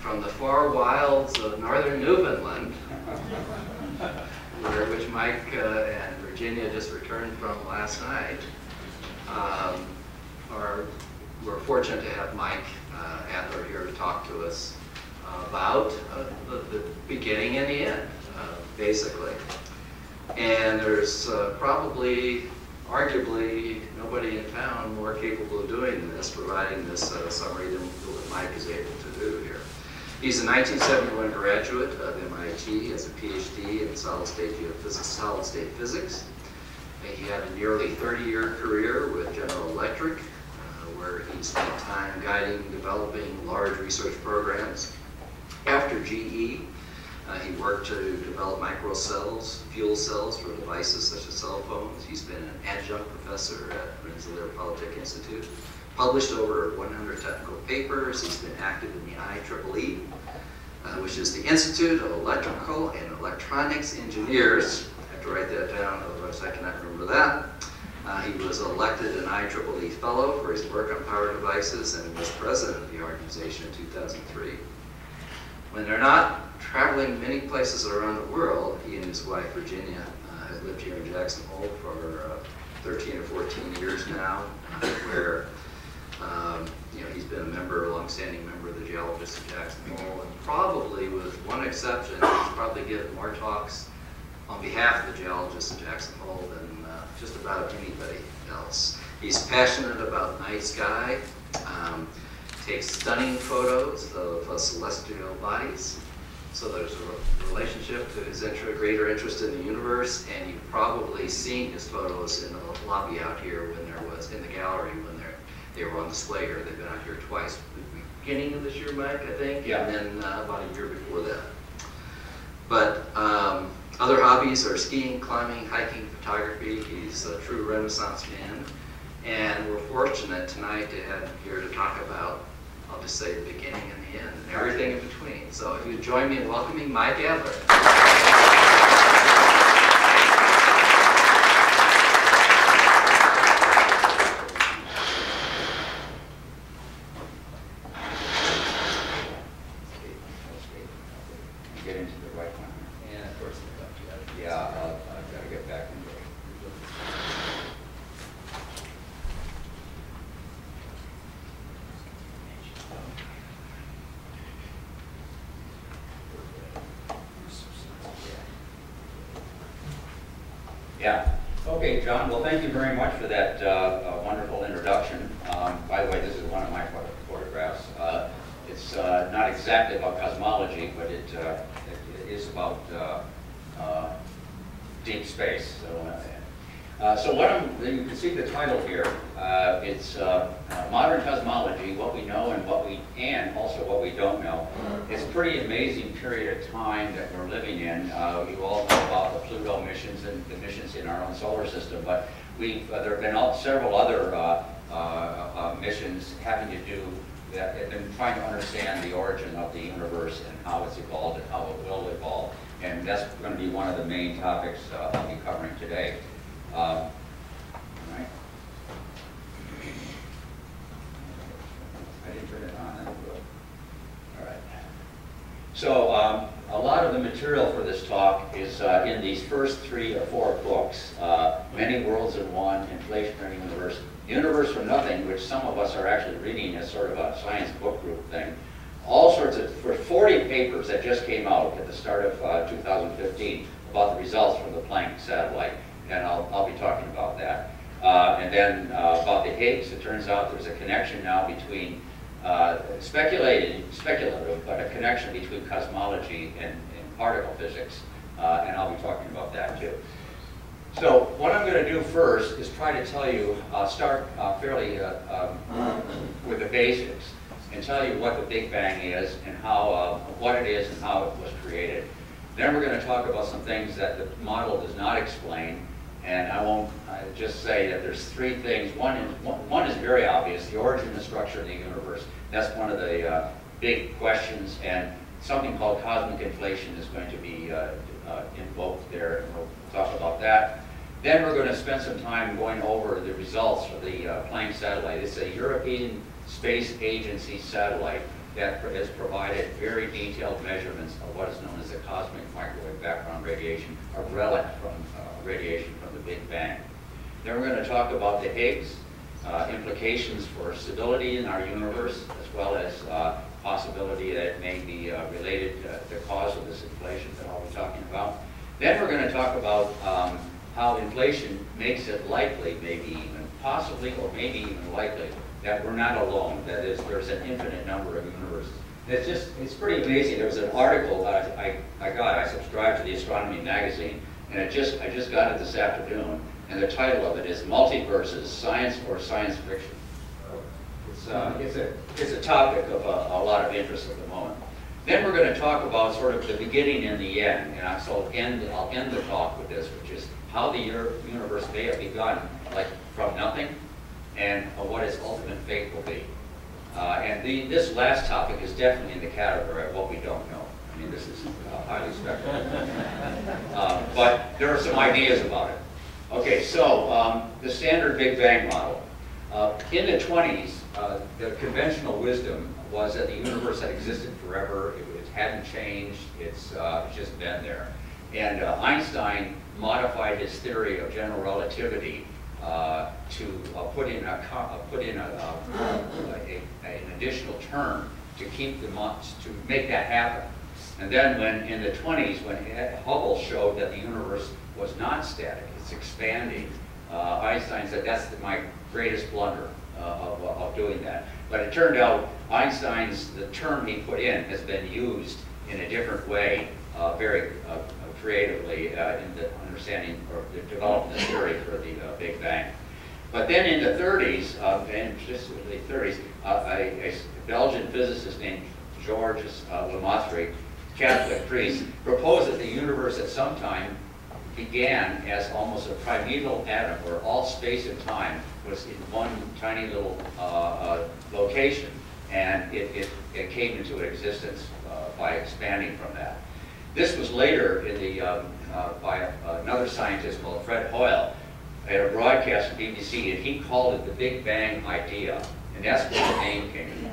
from the far wilds of northern Newfoundland, where, which Mike uh, and Virginia just returned from last night, um, are, we're fortunate to have Mike uh, Adler here to talk to us about uh, the, the beginning and the end, uh, basically. And there's uh, probably, arguably, nobody in town more capable of doing this, providing this uh, summary than Mike is able to do here. He's a 1971 graduate of MIT, has a PhD in solid state geophysics, solid state physics. He had a nearly 30-year career with General Electric, uh, where he spent time guiding, developing large research programs. After GE, uh, he worked to develop microcells, fuel cells for devices such as cell phones. He's been an adjunct professor at Rensselaer Polytech Institute, published over 100 technical papers. He's been active in the IEEE, uh, which is the Institute of Electrical and Electronics Engineers. I have to write that down, otherwise I cannot remember that. Uh, he was elected an IEEE Fellow for his work on power devices and was president of the organization in 2003. When they're not traveling many places around the world, he and his wife Virginia uh, have lived here in Jackson Hole for uh, 13 or 14 years now, uh, where um, you know he's been a member, a long-standing member of the geologists of Jackson Hole, and probably, with one exception, he's probably given more talks on behalf of the geologists of Jackson Hole than uh, just about anybody else. He's passionate about night sky. Um, takes stunning photos of uh, celestial bodies. So there's a relationship to his greater interest in the universe, and you've probably seen his photos in the lobby out here when there was, in the gallery when they were on display here. They've been out here twice. Beginning of this year, Mike, I think, yeah. and then uh, about a year before that. But um, other hobbies are skiing, climbing, hiking, photography. He's a true Renaissance man. And we're fortunate tonight to have him here to talk about I'll just say the beginning and the end, and everything in between. So if you join me in welcoming Mike Adler. Get into the right one. And of course, Yeah, I'll- I've got to get back into it. Yeah. Okay, John, well, thank you very much for that uh, uh, wonderful introduction. Um, By the way, this is one of my photo- photographs. Uh, It's uh, not exactly about cosmology, but it uh, it- it is about uh, deep space. So, so what I'm, you can see the title here. It's Modern Cosmology, What We Know and What We, and also What We Don't Know. It's a pretty amazing period of time that we're living in. You all know Pluto missions and the missions in our own solar system, but we've, uh, there have been all- several other uh, uh, missions having to do that have been trying to understand the origin of the universe and how it's evolved and how it will evolve. And that's going to be one of the main topics uh, I'll be covering today. Um, all right. I didn't turn it on, that's good. All right. So um, a lot of the material for this talk is uh, in these first three or four books, uh, Many Worlds in One, Inflationary Universe, Universe from Nothing, which some of us are actually reading as sort of a science book group thing. All sorts of, for 40 papers that just came out at the start of uh, 2015 about the results from the Planck satellite, and I'll, I'll be talking about that. Uh, and then uh, about the Higgs, it turns out there's a connection now between uh, speculated, speculative, but a connection between cosmology and, and particle physics, uh, and I'll be talking about that too. So what I'm going to do first is try to tell you, uh, start uh, fairly uh, um, with the basics, and tell you what the Big Bang is and how, uh, what it is and how it was created. Then we're going to talk about some things that the model does not explain, and I won't uh, just say that there's three things. One is, one is very obvious, the origin and structure of the universe. That's one of the uh, big questions, and something called cosmic inflation is going to be uh, uh, invoked there, and we'll talk about that. Then we're going to spend some time going over the results of the uh, Planck satellite. It's a European Space Agency satellite. that has provided very detailed measurements of what is known as the cosmic microwave background radiation, a relic from uh, radiation from the Big Bang. Then we're going to talk about the Higgs, uh, implications for stability in our universe, as well as uh, possibility that it may be uh, related to the cause of this inflation that I'll be talking about. Then we're going to talk about um, how inflation makes it likely, maybe even possibly, or maybe even likely, that we're not alone. That is, there's an infinite number of universes. It's just, it's pretty amazing. There was an article I, I, I got, I subscribed to the Astronomy magazine, and it just, I just got it this afternoon, and the title of it is Multiverses, Science or Science Fiction. It's, uh, it's, a, it's a topic of a, a lot of interest at the moment. Then we're going to talk about sort of the beginning and the end, and so I'll end, I'll end the talk with this, which is how the universe may have begun, like from nothing, and what its ultimate fate will be. Uh, and the, this last topic is definitely in the category of what we don't know. I mean, this is uh, highly speculative. Uh, but there are some ideas about it. Okay, so um, the standard Big Bang model. Uh, in the 20s, uh, the conventional wisdom was that the universe had existed forever, it, it hadn't changed, it's uh, just been there. And uh, Einstein modified his theory of general relativity uh, to uh, put in a put in a, a, an additional term to keep the mo- to make that happen. And then when in the 20s, when Hubble showed that the universe was not static, it's expanding, Einstein said that's the, my greatest blunder uh, of, of doing that. But it turned out Einstein's the term he put in has been used in a different way, uh, very uh, creatively uh, in the understanding or the developing the theory for the uh, Big Bang. But then in the 30s, uh, and just the 30s, uh, a, a Belgian physicist named Georges uh, Lemaitre, Catholic priest, proposed that the universe at some time began as almost a primeval atom where all space and time was in one tiny little uh, uh, location and it, it, it came into existence uh, by expanding from that. This was later in the, um, uh, by another scientist called Fred Hoyle at a broadcast from BBC, and he called it the Big Bang idea, and that's where the name came from.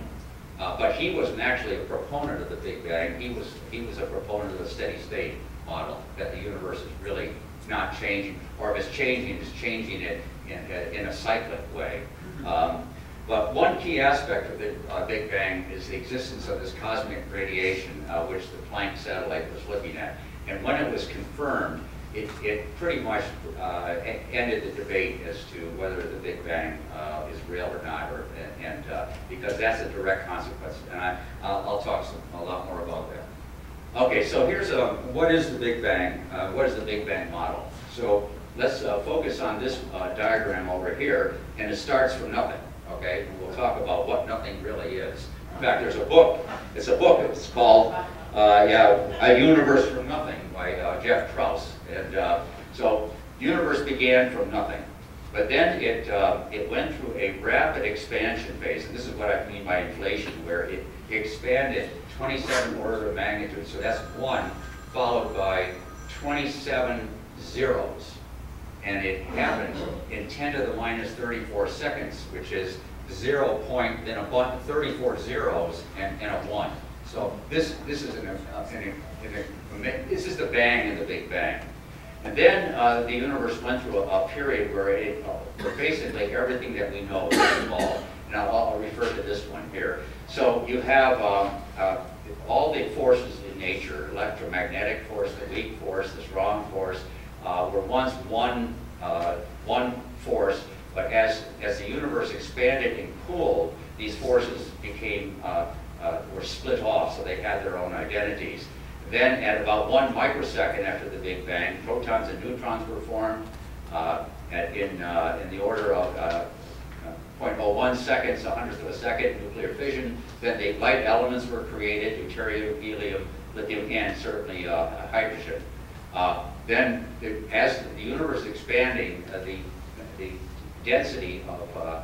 Uh, but he wasn't actually a proponent of the Big Bang. He was he was a proponent of the steady state model that the universe is really not changing, or if it's changing, it's changing it in, in a cyclic way. Um, but one key aspect of the uh, Big Bang is the existence of this cosmic radiation, uh, which the Planck satellite was looking at. And when it was confirmed, it, it pretty much uh, ended the debate as to whether the Big Bang uh, is real or not, or, and, and uh, because that's a direct consequence. And I, I'll, I'll talk some, a lot more about that. Okay, so here's a, what is the Big Bang? Uh, what is the Big Bang model? So let's uh, focus on this uh, diagram over here, and it starts from nothing. Okay, and we'll talk about what nothing really is. In fact, there's a book. It's a book. It's called uh, yeah, A Universe from Nothing by uh, Jeff Krauss. And uh, so, the universe began from nothing, but then it it went through a rapid expansion phase. And this is what I mean by inflation, where it expanded 27 order of magnitude. So that's one, followed by 27 zeros and it happened in 10 to the minus 34 seconds, which is 0 point, then a button, 34 zeros, and, and a 1. So this, this is an, an, an, this is the bang in the Big Bang. And then uh, the universe went through a, a period where, it, uh, basically everything that we know was involved. And I'll, I'll refer to this one here. So you have um, uh, all the forces in nature, electromagnetic force, the weak force, the strong force, uh, were once one, uh, one force, but as, as the universe expanded and cooled, these forces became, uh, uh, were split off, so they had their own identities. Then at about one microsecond after the Big Bang, protons and neutrons were formed uh, at, in, in the order of 0.01 seconds, a hundredth of a second, nuclear fission. Then the light elements were created, deuterium, helium, lithium, and certainly uh, hydrogen. Uh, then, the- as the universe expanding, uh, the, the density of uh,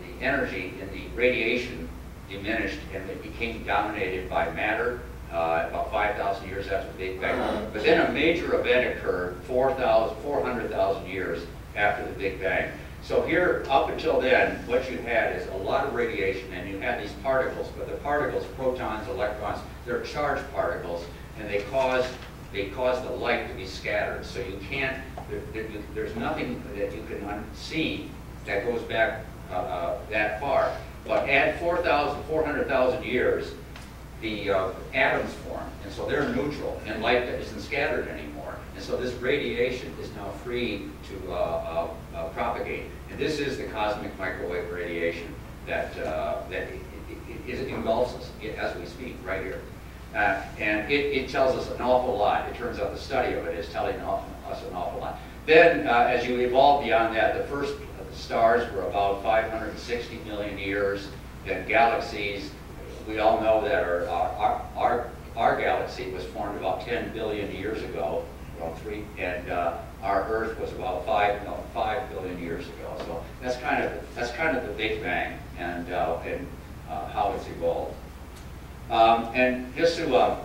the energy in the radiation diminished and it became dominated by matter uh, about 5,000 years after the Big Bang. But then a major event occurred 4,000, 400,000 years after the Big Bang. So here, up until then, what you had is a lot of radiation, and you had these particles, but the particles, protons, electrons, they're charged particles, and they cause, they cause the light to be scattered. So you can't, there- there- there's nothing that you can see that goes back uh, uh, that far. But add 4,000, 400,000 years, the uh, atoms form, and so they're neutral, and light isn't scattered anymore. And so this radiation is now free to uh, uh, uh, propagate. And this is the cosmic microwave radiation that, uh, that it, it, it engulfs us as we speak, right here. Uh, and it, tells us an awful lot. It turns out the study of it is telling us an awful lot. Then, uh, as you evolve beyond that, the first stars were about 560 million years. Then galaxies, we all know that our, our, our, our galaxy was formed about 10 billion years ago, and uh, our Earth was about five, no, five billion years ago. So that's kind of that's kind of the Big Bang and uh, and uh, how it's evolved. Um, and just to uh,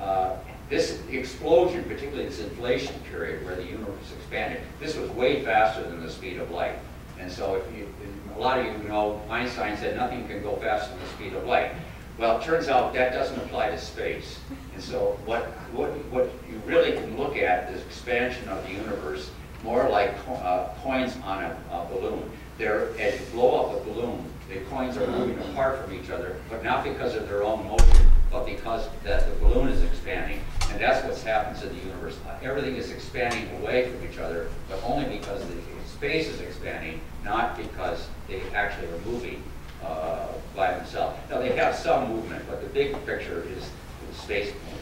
uh, this explosion, particularly this inflation period where the universe expanded, this was way faster than the speed of light. And so if you, a lot of you know, Einstein said nothing can go faster than the speed of light. Well, it turns out that doesn't apply to space. And so what, what, what you really can look at is expansion of the universe more like co uh, coins on a, a balloon. They're, as you blow up a balloon, the coins are moving apart from each other, but not because of their own motion, but because that the balloon is expanding. And that's what happens in the universe. Everything is expanding away from each other, but only because the space is expanding, not because they actually are moving uh, by themselves. Now they have some movement, but the big picture is the space movement.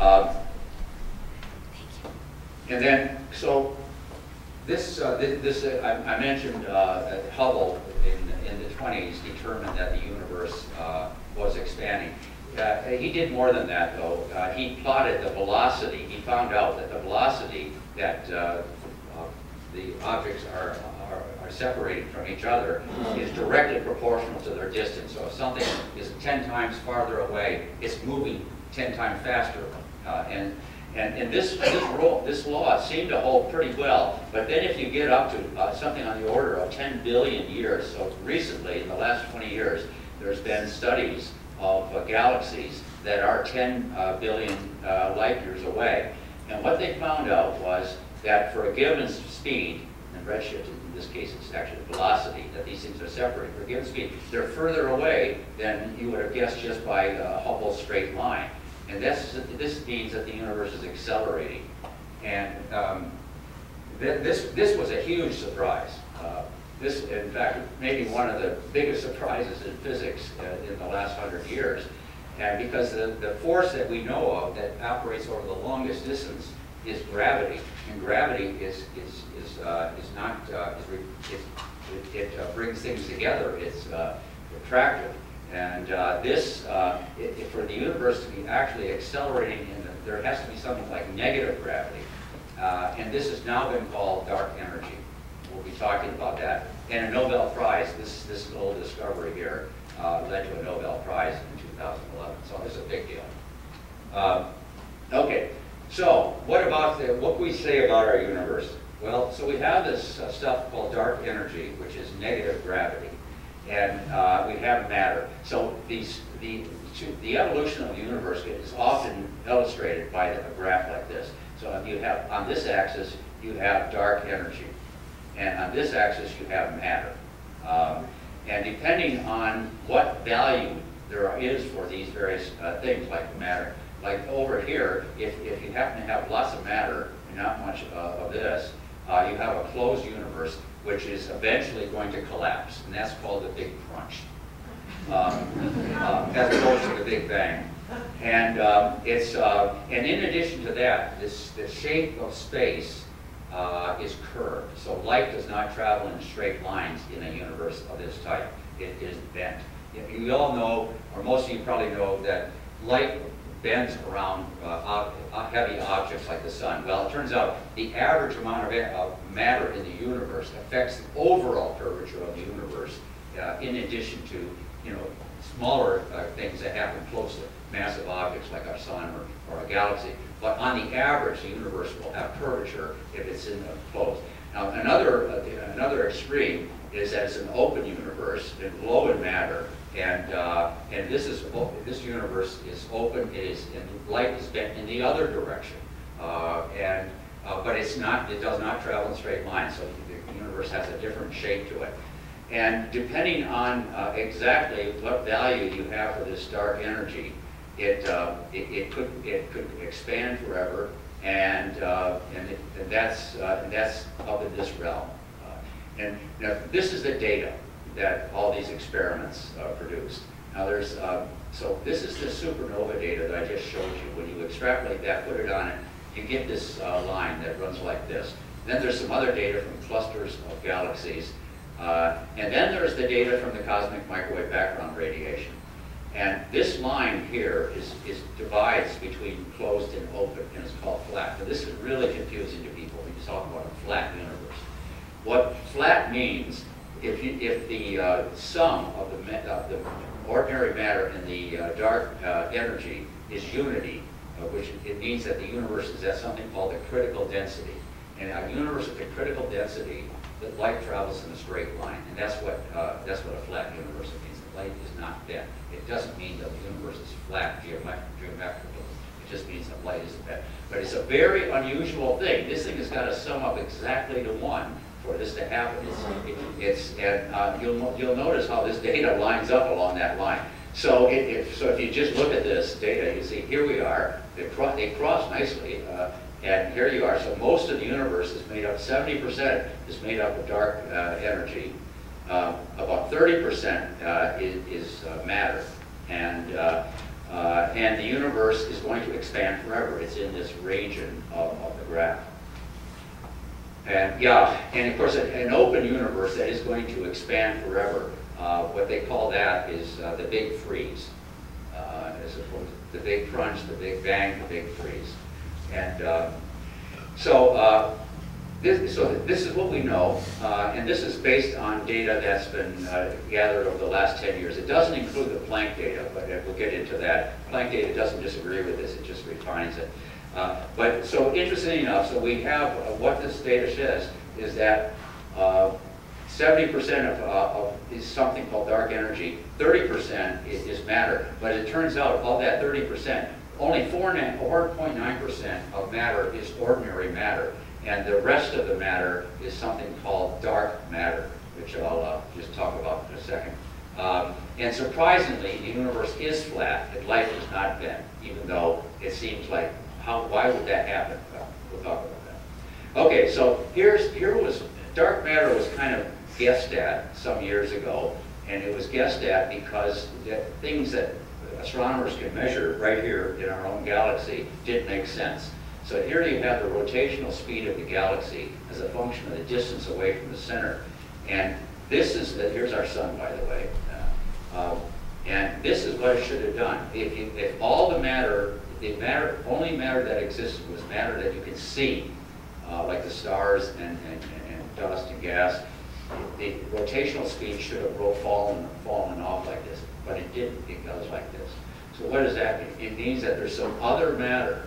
Um, and then, so this, uh, this, this uh, I, I, mentioned uh, Hubble in, in the 20s determined that the universe uh, was expanding. He did more than that, though. He plotted the velocity. He found out that the velocity that the objects are, are, are, separating from each other is directly proportional to their distance. So if something is 10 times farther away, it's moving 10 times faster. Uh, and and, and this, this, rule, this law seemed to hold pretty well. But then if you get up to uh, something on the order of 10 billion years, so recently, in the last 20 years, there's been studies of uh, galaxies that are 10 uh, billion uh, light years away. And what they found out was that for a given speed, and redshift in this case it's actually the velocity, that these things are separated, for a given speed, they're further away than you would have guessed just by a Hubble straight line. And this, this means that the universe is accelerating. And um, th this, this was a huge surprise. Uh, this, in fact, maybe one of the biggest surprises in physics uh, in the last hundred years. And because the, the force that we know of that operates over the longest distance is gravity. And gravity is, is, is, uh, is not, uh, is it, it uh, brings things together. It's uh, attractive. And uh, this, uh, it, for the universe to be actually accelerating, in the, there has to be something like negative gravity. And this has now been called dark energy. We'll be talking about that. And a Nobel Prize, this, this little discovery here, led to a Nobel Prize in 2011. So is a big deal. Okay, so what about the, what we say about our universe? Well, so we have this uh, stuff called dark energy, which is negative gravity and uh, we have matter. So these, the, the evolution of the universe is often illustrated by a graph like this. So you have, on this axis, you have dark energy. And on this axis, you have matter. Um, and depending on what value there is for these various uh, things, like matter, like over here, if, if you happen to have lots of matter and not much uh, of this, uh, you have a closed universe which is eventually going to collapse, and that's called the Big Crunch, um, uh, as opposed to the Big Bang. And um, it's uh, and in addition to that, this the shape of space uh, is curved, so light does not travel in straight lines in a universe of this type. It is bent. You all know, or most of you probably know, that light bends around uh, heavy objects like the sun. Well, it turns out the average amount of matter in the universe affects the overall curvature of the universe uh, in addition to, you know, smaller uh, things that happen close to massive objects like our sun or, or a galaxy. But on the average, the universe will have curvature if it's in the closed. Now, another, uh, another extreme is that it's an open universe, it's low in matter, and, uh, and this is, this universe is open, it is, and light is bent in the other direction. Uh, and, uh, but it's not, it does not travel in straight lines, so the universe has a different shape to it. And depending on uh, exactly what value you have for this dark energy, it, uh, it, it could, it could expand forever, and, uh, and, it, and that's, that's up in this realm. And now, this is the data that all these experiments uh, produced. Now there's, uh, so this is the supernova data that I just showed you. When you extrapolate that, put it on it, you get this uh, line that runs like this. Then there's some other data from clusters of galaxies. Uh, and then there's the data from the cosmic microwave background radiation. And this line here is, is divides between closed and open, and it's called flat. Now, this is really confusing to people when you talk about a flat universe. What flat means, if you, if the uh, sum of the, of the ordinary matter and the uh, dark uh, energy is unity, uh, which it means that the universe is at something called the critical density. And a universe with a critical density, that light travels in a straight line, and that's what uh, that's what a flat universe means. The light is not bent. It doesn't mean that the universe is flat geometrically. It just means that light isn't bent. But it's a very unusual thing. This thing has got to sum up exactly to one for this to happen. It's, it's and uh, you'll you'll notice how this data lines up along that line. So it, if so, if you just look at this data, you see here we are. They, cro- they cross nicely. Uh, and here you are, so most of the universe is made up, 70% is made up of dark uh, energy. Uh, about 30% uh, is, is uh, matter. And, uh, and the universe is going to expand forever. It's in this region of, of the graph. And yeah, and of course, an, open universe that is going to expand forever, uh, what they call that is uh, the big freeze. Uh, as opposed to the big crunch, the big bang, the big freeze. And uh, so, uh, this, so this is what we know, uh, and this is based on data that's been uh, gathered over the last 10 years. It doesn't include the Planck data, but we'll get into that. Planck data doesn't disagree with this, it just refines it. Uh, but so interesting enough, so we have uh, what this data says is that uh, 70% of, uh, of is something called dark energy, 30% is, is matter. But it turns out of that 30%, only 4.9% of matter is ordinary matter. And the rest of the matter is something called dark matter, which I'll uh, just talk about in a second. Um, and surprisingly, the universe is flat, and light is not bent, even though it seems like, how, why would that happen? Well, we'll talk about that. Okay, so here's, here was, dark matter was kind of guessed at some years ago, and it was guessed at because the things that astronomers can measure right here in our own galaxy didn't make sense. So here you have the rotational speed of the galaxy as a function of the distance away from the center. And this is, the, here's our sun, by the way. Uh, and this is what it should have done. If, if all the matter, the matter, only matter that existed was matter that you could see, uh, like the stars and, and, and dust and gas, the rotational speed should have fallen, fallen off like this, but it didn't. It goes like this. So what does that mean? It means that there's some other matter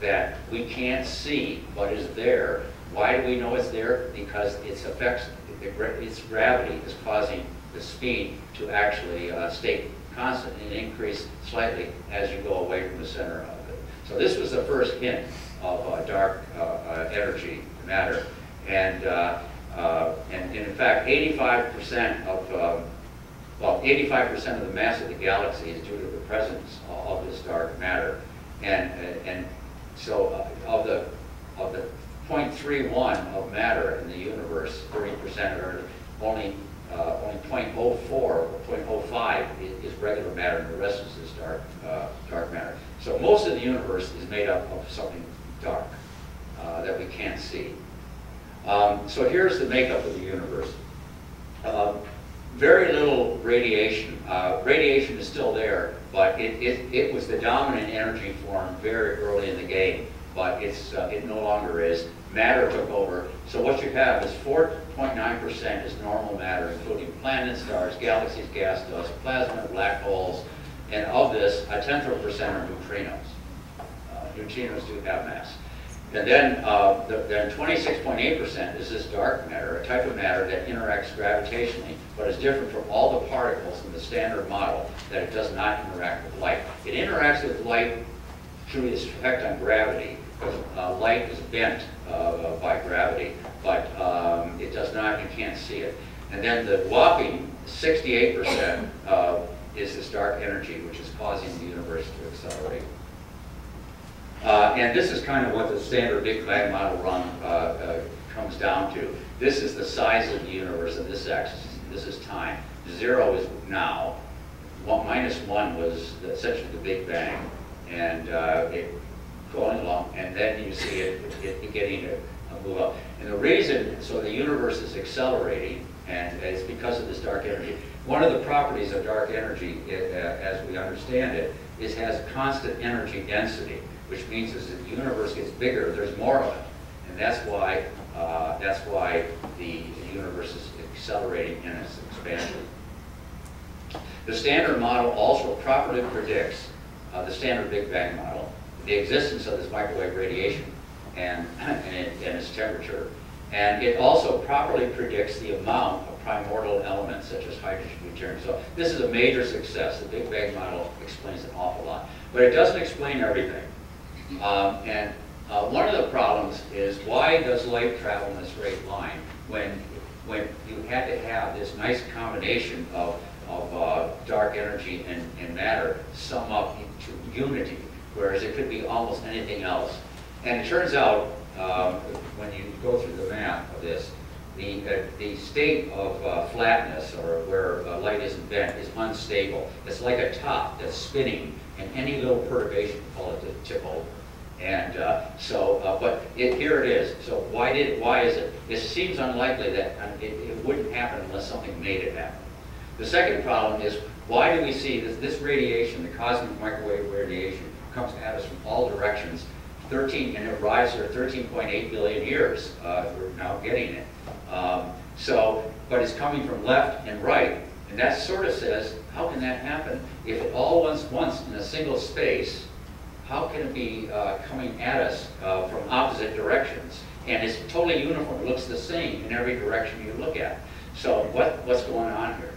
that we can't see but is there. Why do we know it's there? Because its effects, its gravity is causing the speed to actually uh, stay constant and increase slightly as you go away from the center of it. So this was the first hint of uh, dark uh, uh, energy matter. And, uh, uh, and, and in fact, 85% of, um, well, 85% of the mass of the galaxy is due to the presence of this dark matter. And, and so of the, of the 0.31 of matter in the universe, 30% are only, uh, only 0.04 or 0.05 is, regular matter, and the rest is this dark, uh, dark matter. So most of the universe is made up of something dark uh, that we can't see. Um, so here's the makeup of the universe. Um, very little radiation. Uh, radiation is still there, but it, it, it was the dominant energy form very early in the game, but it's, uh, it no longer is. Matter took over. So what you have is 4.9% is normal matter, including planets, stars, galaxies, gas dust, plasma, black holes, and of this, a tenth of a percent are neutrinos. Uh, neutrinos do have mass. And then, uh, the- then 26.8% is this dark matter, a type of matter that interacts gravitationally, but is different from all the particles in the standard model, that it does not interact with light. It interacts with light through its effect on gravity, uh, light is bent uh, by gravity, but um, it does not, you can't see it. And then the whopping 68% uh, is this dark energy, which is causing the universe to accelerate. Uh, And this is kind of what the standard Big Bang model run uh, uh, comes down to. This is the size of the universe, and this axis, this is time. Zero is now. One minus one was essentially the Big Bang, and it going along, and then you see it, it beginning to move up. And the reason, so the universe is accelerating, and it's because of this dark energy. One of the properties of dark energy, i- uh, as we understand it, is has constant energy density, which means as the universe gets bigger, there's more of it. And that's why, uh, that's why the universe is accelerating in its expansion. The standard model also properly predicts, uh, the standard Big Bang model, the existence of this microwave radiation and, and, it- and its temperature. And it also properly predicts the amount of primordial elements such as hydrogen, and deuterium. So this is a major success. The Big Bang model explains an awful lot. But it doesn't explain everything. Um, and uh, one of the problems is why does light travel in a straight line when, when you had to have this nice combination of, of uh, dark energy and, and matter sum up into unity, whereas it could be almost anything else. And it turns out, um, when you go through the math of this, the, uh, the state of uh, flatness, or where uh, light isn't bent, is unstable. It's like a top that's spinning, and any little perturbation, call it the tip over. And uh, so, uh, but it, here it is. So why did, why is it? It seems unlikely that uh, it, it wouldn't happen unless something made it happen. The second problem is, why do we see this, this radiation, the cosmic microwave radiation, comes at us from all directions, 13, and it arrives here 13.8 billion years, uh, we're now getting it. Um, so, but it's coming from left and right, and that sort of says, how can that happen? If it all once, once in a single space, how can it be uh, coming at us uh, from opposite directions? And it's totally uniform, it looks the same in every direction you look at. So what, what's going on here?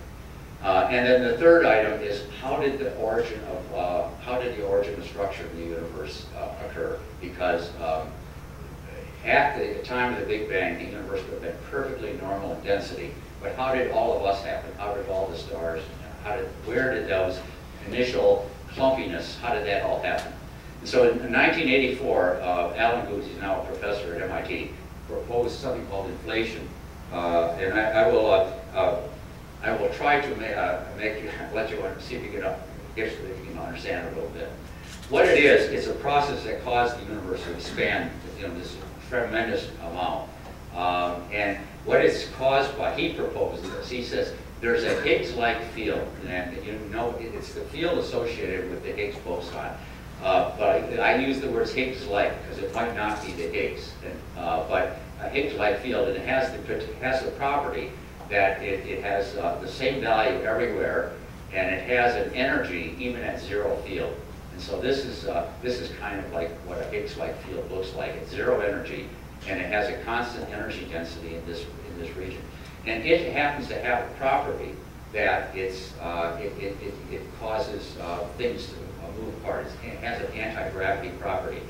Uh, and then the third item is how did the origin of, uh, how did the origin and structure of the universe uh, occur? Because um, at the time of the Big Bang, the universe would have been perfectly normal in density, but how did all of us happen? How did all the stars, how did, where did those initial clumpiness, how did that all happen? And so in 1984, uh, Alan Guth, he's now a professor at MIT, proposed something called inflation. Uh, and I, I will, uh, I will try to ma uh, make you, let you see if you can, if you can understand a little bit. What it is, it's a process that caused the universe to expand, you know, this tremendous amount. Um, and what it's caused by, he proposes this, he says, there's a Higgs-like field, and you know, it's the field associated with the Higgs boson. Uh, but I use the words Higgs-like because it might not be the Higgs, and, uh, but a Higgs-like field, and it has the, has the property that it, it has uh, the same value everywhere, and it has an energy even at zero field. And so this is, uh, this is kind of like what a Higgs-like field looks like. It's zero energy, and it has a constant energy density in this, in this region. And it happens to have a property that it's, uh, it, it, it, it causes uh, things to uh, move apart. It has an anti-gravity property.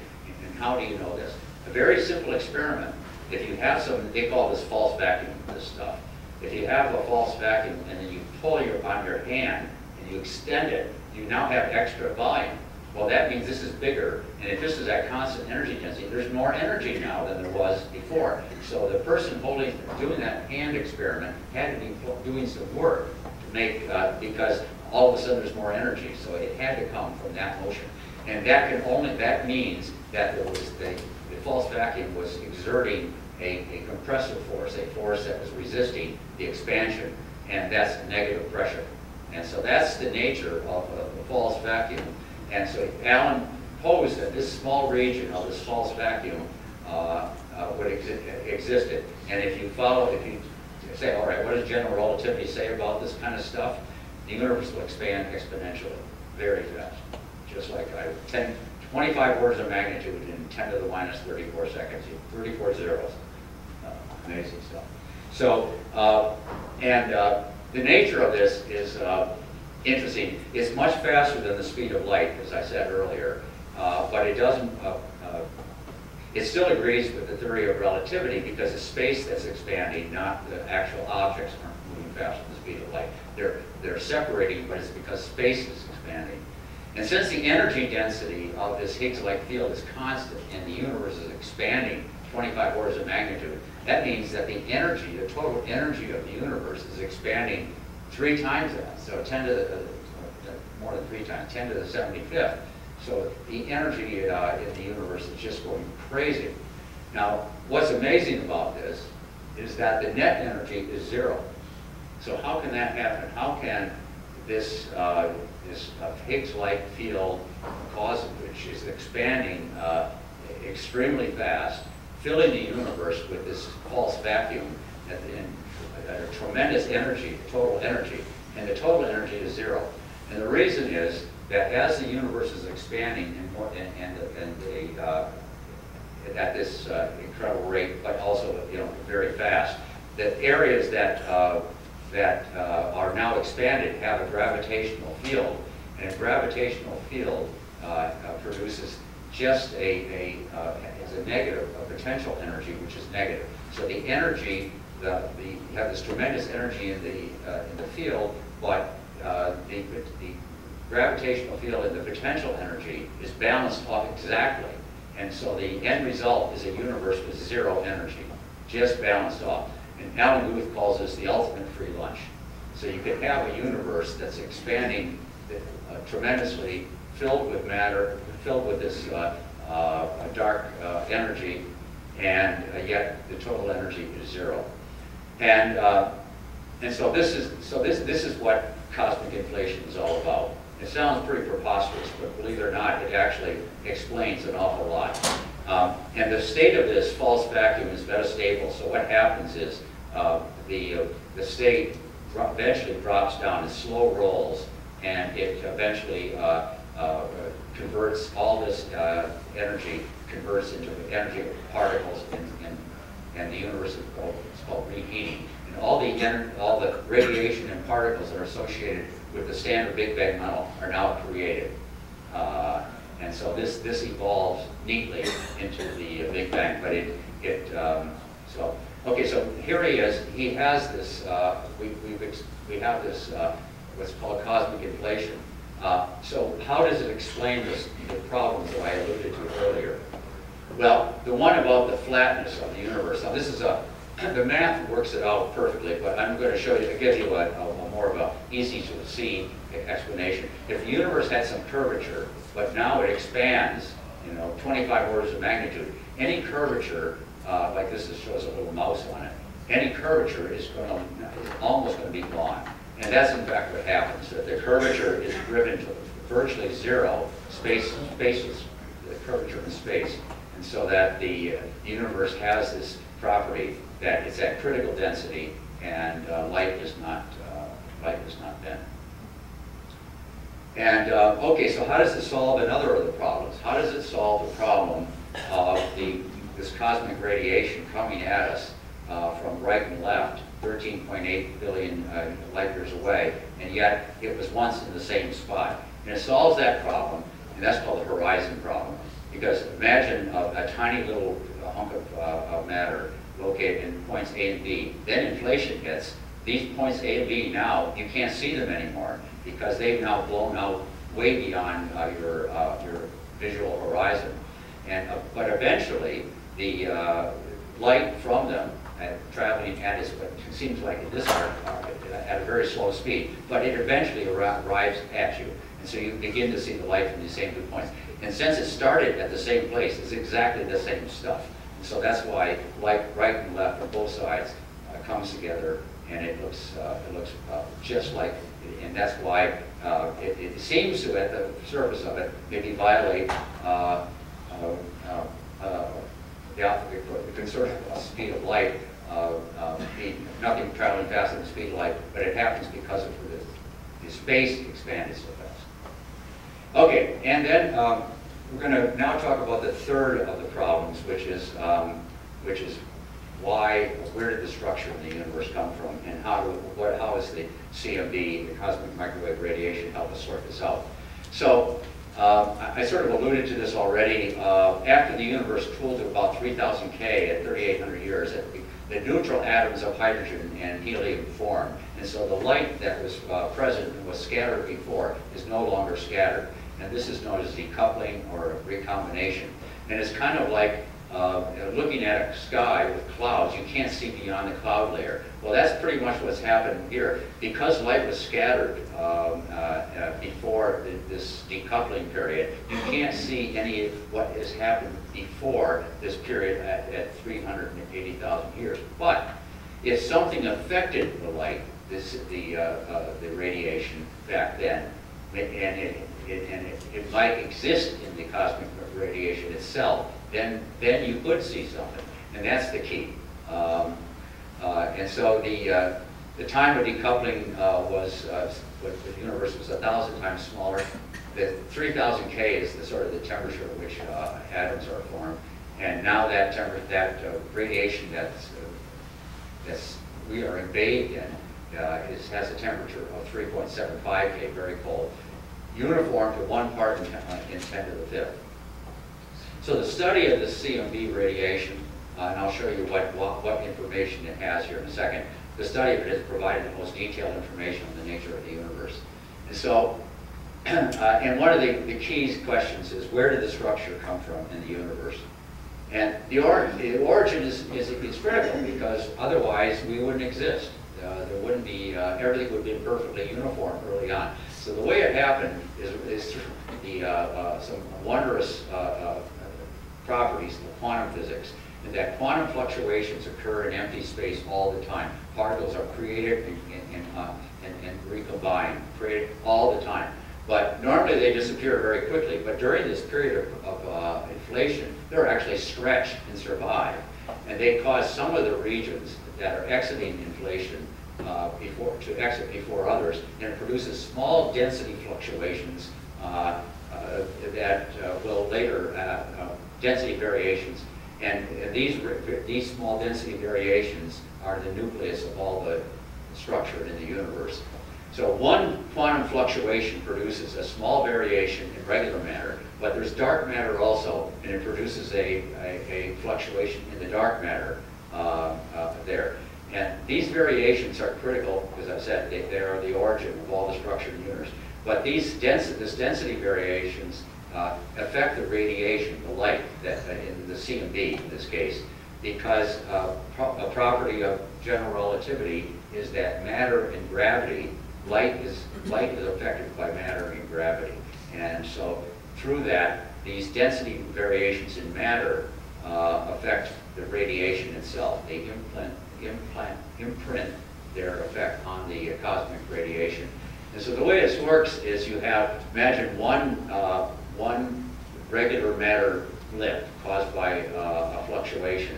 And how do you know this? A very simple experiment. If you have some, they call this false vacuum, this stuff. If you have a false vacuum and then you pull your, on your hand and you extend it, you now have extra volume. Well, that means this is bigger, and if this is at constant energy density, there's more energy now than there was before. So the person holding, doing that hand experiment had to be doing some work to make, uh, because all of a sudden there's more energy, so it had to come from that motion. And that can only, that means that there was, the, the false vacuum was exerting a, a compressive force, a force that was resisting the expansion, and that's negative pressure. And so that's the nature of a, the false vacuum. And so Alan posed that this small region of this false vacuum uh, uh, would exi existed. And if you follow, if you say, all right, what does general relativity say about this kind of stuff? The universe will expand exponentially, very fast. Just like I, 10, 25 orders of magnitude in 10 to the minus 34 seconds, 34 zeros. Amazing stuff. So, uh, and uh, the nature of this is uh, interesting. It's much faster than the speed of light, as I said earlier, uh, but it doesn't, uh, uh, it still agrees with the theory of relativity because it's space that's expanding, not the actual objects aren't moving faster than the speed of light. They're, they're separating, but it's because space is expanding. And since the energy density of this Higgs-like field is constant and the universe is expanding 25 orders of magnitude, that means that the energy, the total energy of the universe is expanding three times that. So 10 to the, uh, more than three times, 10 to the 75th. So the energy uh, in the universe is just going crazy. Now, what's amazing about this is that the net energy is zero. So how can that happen? How can this, uh, this uh, Higgs-like field, cause which is expanding uh, extremely fast, filling the universe with this false vacuum at, the, at a tremendous energy, total energy, and the total energy is zero. And the reason is that as the universe is expanding and, more, and, and, and the, uh, at this uh, incredible rate, but also you know very fast, that areas that uh, that uh, are now expanded have a gravitational field, and a gravitational field uh, uh, produces just a, a as a negative, a potential energy, which is negative. So the energy, the, the you have this tremendous energy in the uh, in the field, but uh, the, the gravitational field and the potential energy is balanced off exactly. And so the end result is a universe with zero energy, just balanced off. And Alan Guth calls this the ultimate free lunch. So you could have a universe that's expanding uh, tremendously, filled with matter, filled with this uh, uh, dark uh, energy, and uh, yet the total energy is zero. And and so this is so this this is what cosmic inflation is all about. It sounds pretty preposterous, but believe it or not, it actually explains an awful lot. Um, and the state of this false vacuum is metastable. So what happens is uh, the uh, the state eventually drops down in slow rolls, and it eventually uh, converts all this uh, energy converts into energy particles, in, and the universe is called, called reheating. And all the all the radiation and particles that are associated with the standard Big Bang model are now created. Uh, and so this this evolves neatly into the Big Bang, but it it um, so okay. So here he is. He has this. Uh, we ex- we have this uh, what's called cosmic inflation. Uh, so how does it explain this, the problems that I alluded to earlier? Well, the one about the flatness of the universe. Now this is a the math works it out perfectly, but I'm going to show you, give you a, a, a more of a easy to see explanation. If the universe had some curvature, but now it expands, you know, 25 orders of magnitude, any curvature, uh, like this, shows a little mouse on it, any curvature is going to, is almost going to be gone. And that's in fact what happens, that the curvature is driven to virtually zero, space, space is the curvature in space. And so that the uh, universe has this property that it's at critical density and uh, light is not uh, light is not bent. And uh, okay, so how does it solve another of the problems? How does it solve the problem of the this cosmic radiation coming at us uh, from right and left, 13.8 billion uh, light years away, and yet it was once in the same spot? And it solves that problem, and that's called the horizon problem. Because imagine a, a tiny little hunk of, uh, of matter located in points A and B. Then inflation hits. These points A and B now, you can't see them anymore because they've now blown out way beyond uh, your, uh, your visual horizon. And, uh, but eventually, the uh, light from them traveling at its, what seems like in this are, at a very slow speed, but it eventually arrives at you. And so you begin to see the light from these same two points. And since it started at the same place, it's exactly the same stuff. And so that's why light right and left on both sides uh, comes together and it looks, uh, it looks uh, just like, and that's why uh, it, it, seems to, at the surface of it, maybe violate uh, uh, the, the conservative speed of light, being nothing traveling faster than the speed of light, but it happens because of the, the space expanded so fast. Okay, and then um, we're going to now talk about the third of the problems, which is, um, which is why, where did the structure of the universe come from, and how, do, what, how is the CMB, the cosmic microwave radiation, help us sort this out? So, um, I, sort of alluded to this already. Uh, after the universe cooled to about 3,000 K at 3,800 years, the neutral atoms of hydrogen and helium form. And so the light that was uh, present and was scattered before is no longer scattered. And this is known as decoupling or recombination. And it's kind of like uh, looking at a sky with clouds, you can't see beyond the cloud layer. Well, that's pretty much what's happened here. Because light was scattered um, uh, uh, before this decoupling period, you can't see any of what has happened before this period at, at 380,000 years. But if something affected the light, this, the, uh, uh, the radiation back then, and it, it, and it, it might exist in the cosmic radiation itself, then, then you could see something. And that's the key. Um, uh, and so the, uh, the time of decoupling uh, was, uh, the universe was a thousand times smaller. The 3000 K is the sort of the temperature at which uh, atoms are formed. And now that temperature, that uh, radiation that's, that's we are bathed in is, has a temperature of 3.75 K, very cold, uniform to one part in 10, in 10 to the fifth. So the study of the CMB radiation, uh, and I'll show you what, what, what, information it has here in a second, the study of it has provided the most detailed information on the nature of the universe. And so, uh, and one of the, the key questions is where did the structure come from in the universe? And the, or, the origin is, is, is critical because otherwise we wouldn't exist. Uh, there wouldn't be, uh, everything would be perfectly uniform early on. So the way it happened is, is through the, uh, uh some wondrous uh, uh, properties of quantum physics, and that quantum fluctuations occur in empty space all the time. Particles are created and, and, uh, and, and recombined, created all the time. But normally they disappear very quickly. But during this period of, of uh, inflation, they're actually stretched and survive. And they cause some of the regions that are exiting inflation uh, before, to exit before others, and it produces small density fluctuations uh, uh, that uh, will later uh, density variations. And, these, these small density variations are the nucleus of all the structure in the universe. So one quantum fluctuation produces a small variation in regular matter, but there's dark matter also, and it produces a, a, a fluctuation in the dark matter uh, uh, there. And these variations are critical, as I've said, they, they are the origin of all the structure in the universe. But these density, this density variations uh, affect the radiation, the light, that, uh, in the CMB in this case, because uh, pro a property of general relativity is that matter and gravity, light is, light is affected by matter and gravity. And so through that, these density variations in matter uh, affect the radiation itself. They implant, implant, imprint their effect on the cosmic radiation. And so the way this works is you have, imagine one uh, one regular matter blip caused by uh, a fluctuation,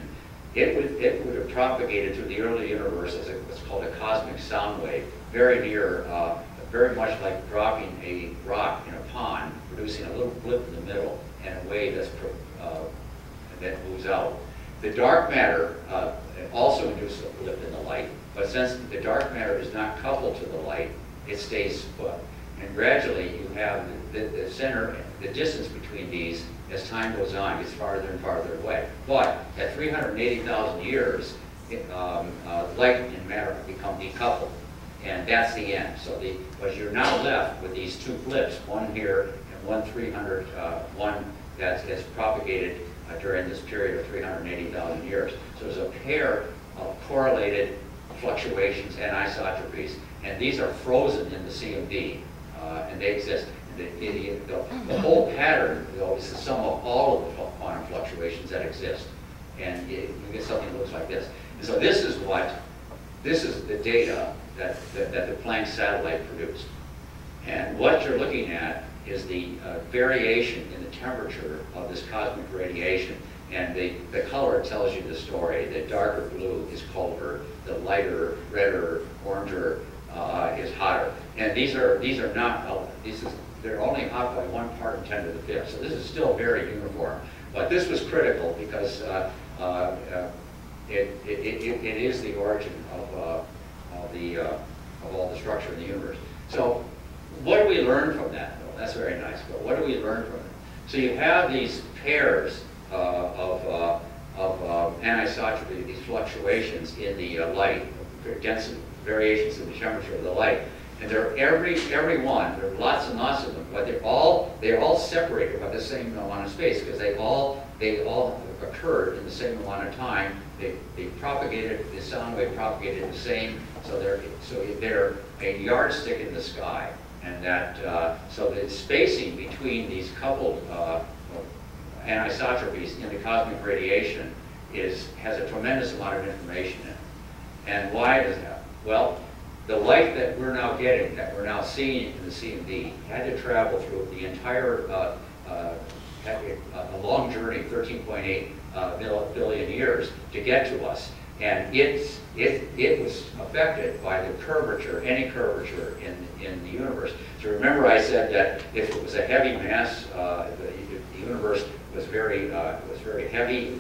it would, it would have propagated through the early universe as what's called a cosmic sound wave, very near, uh, very much like dropping a rock in a pond, producing a little blip in the middle and a wave that's, uh, that moves out. The dark matter uh, also induces a blip in the light, but since the dark matter is not coupled to the light, it stays put. And gradually you have the, the, the center, the distance between these as time goes on gets farther and farther away. But at 380,000 years, it, um, uh, light and matter become decoupled. And that's the end. So the, but you're now left with these two blips, one here and one 300, uh, one that's, propagated uh, during this period of 380,000 years. So there's a pair of correlated fluctuations and isotropies. And these are frozen in the CMB uh, and they exist. The, the, the, whole pattern though, is the sum of all of the quantum fluctuations that exist. And you, you get something that looks like this. And so this is what, this is the data that, that, that the Planck satellite produced. And what you're looking at is the uh, variation in the temperature of this cosmic radiation. And the, the color tells you the story. The darker blue is colder, the lighter, redder, oranger uh, is hotter. And these are these are not uh, is they're only off by one part in 10 to the fifth. So this is still very uniform. But this was critical because uh, uh, uh, it, it, it, it is the origin of, uh, of the, uh, of all the structure in the universe. So what do we learn from that? Well, that's very nice, but what do we learn from it? So you have these pairs of, of anisotropy, these fluctuations in the light, density, variations in the temperature of the light. And they're every, every one, there are lots and lots of them, but they're all, they're all separated by the same amount of space because they all, they all occurred in the same amount of time. They, they propagated, the sound wave propagated the same, so they're, so they're a yardstick in the sky. And that, uh, so the spacing between these coupled uh, anisotropies in the cosmic radiation is, has a tremendous amount of information in it. And why is that? Well, the light that we're now getting, that we're now seeing in the CMB, had to travel through the entire, uh, uh, a, a long journey, 13.8 uh, billion years, to get to us. And it's, it, it was affected by the curvature, any curvature in, in the universe. So remember I said that if it was a heavy mass, uh, the, the universe was very, uh, was very heavy,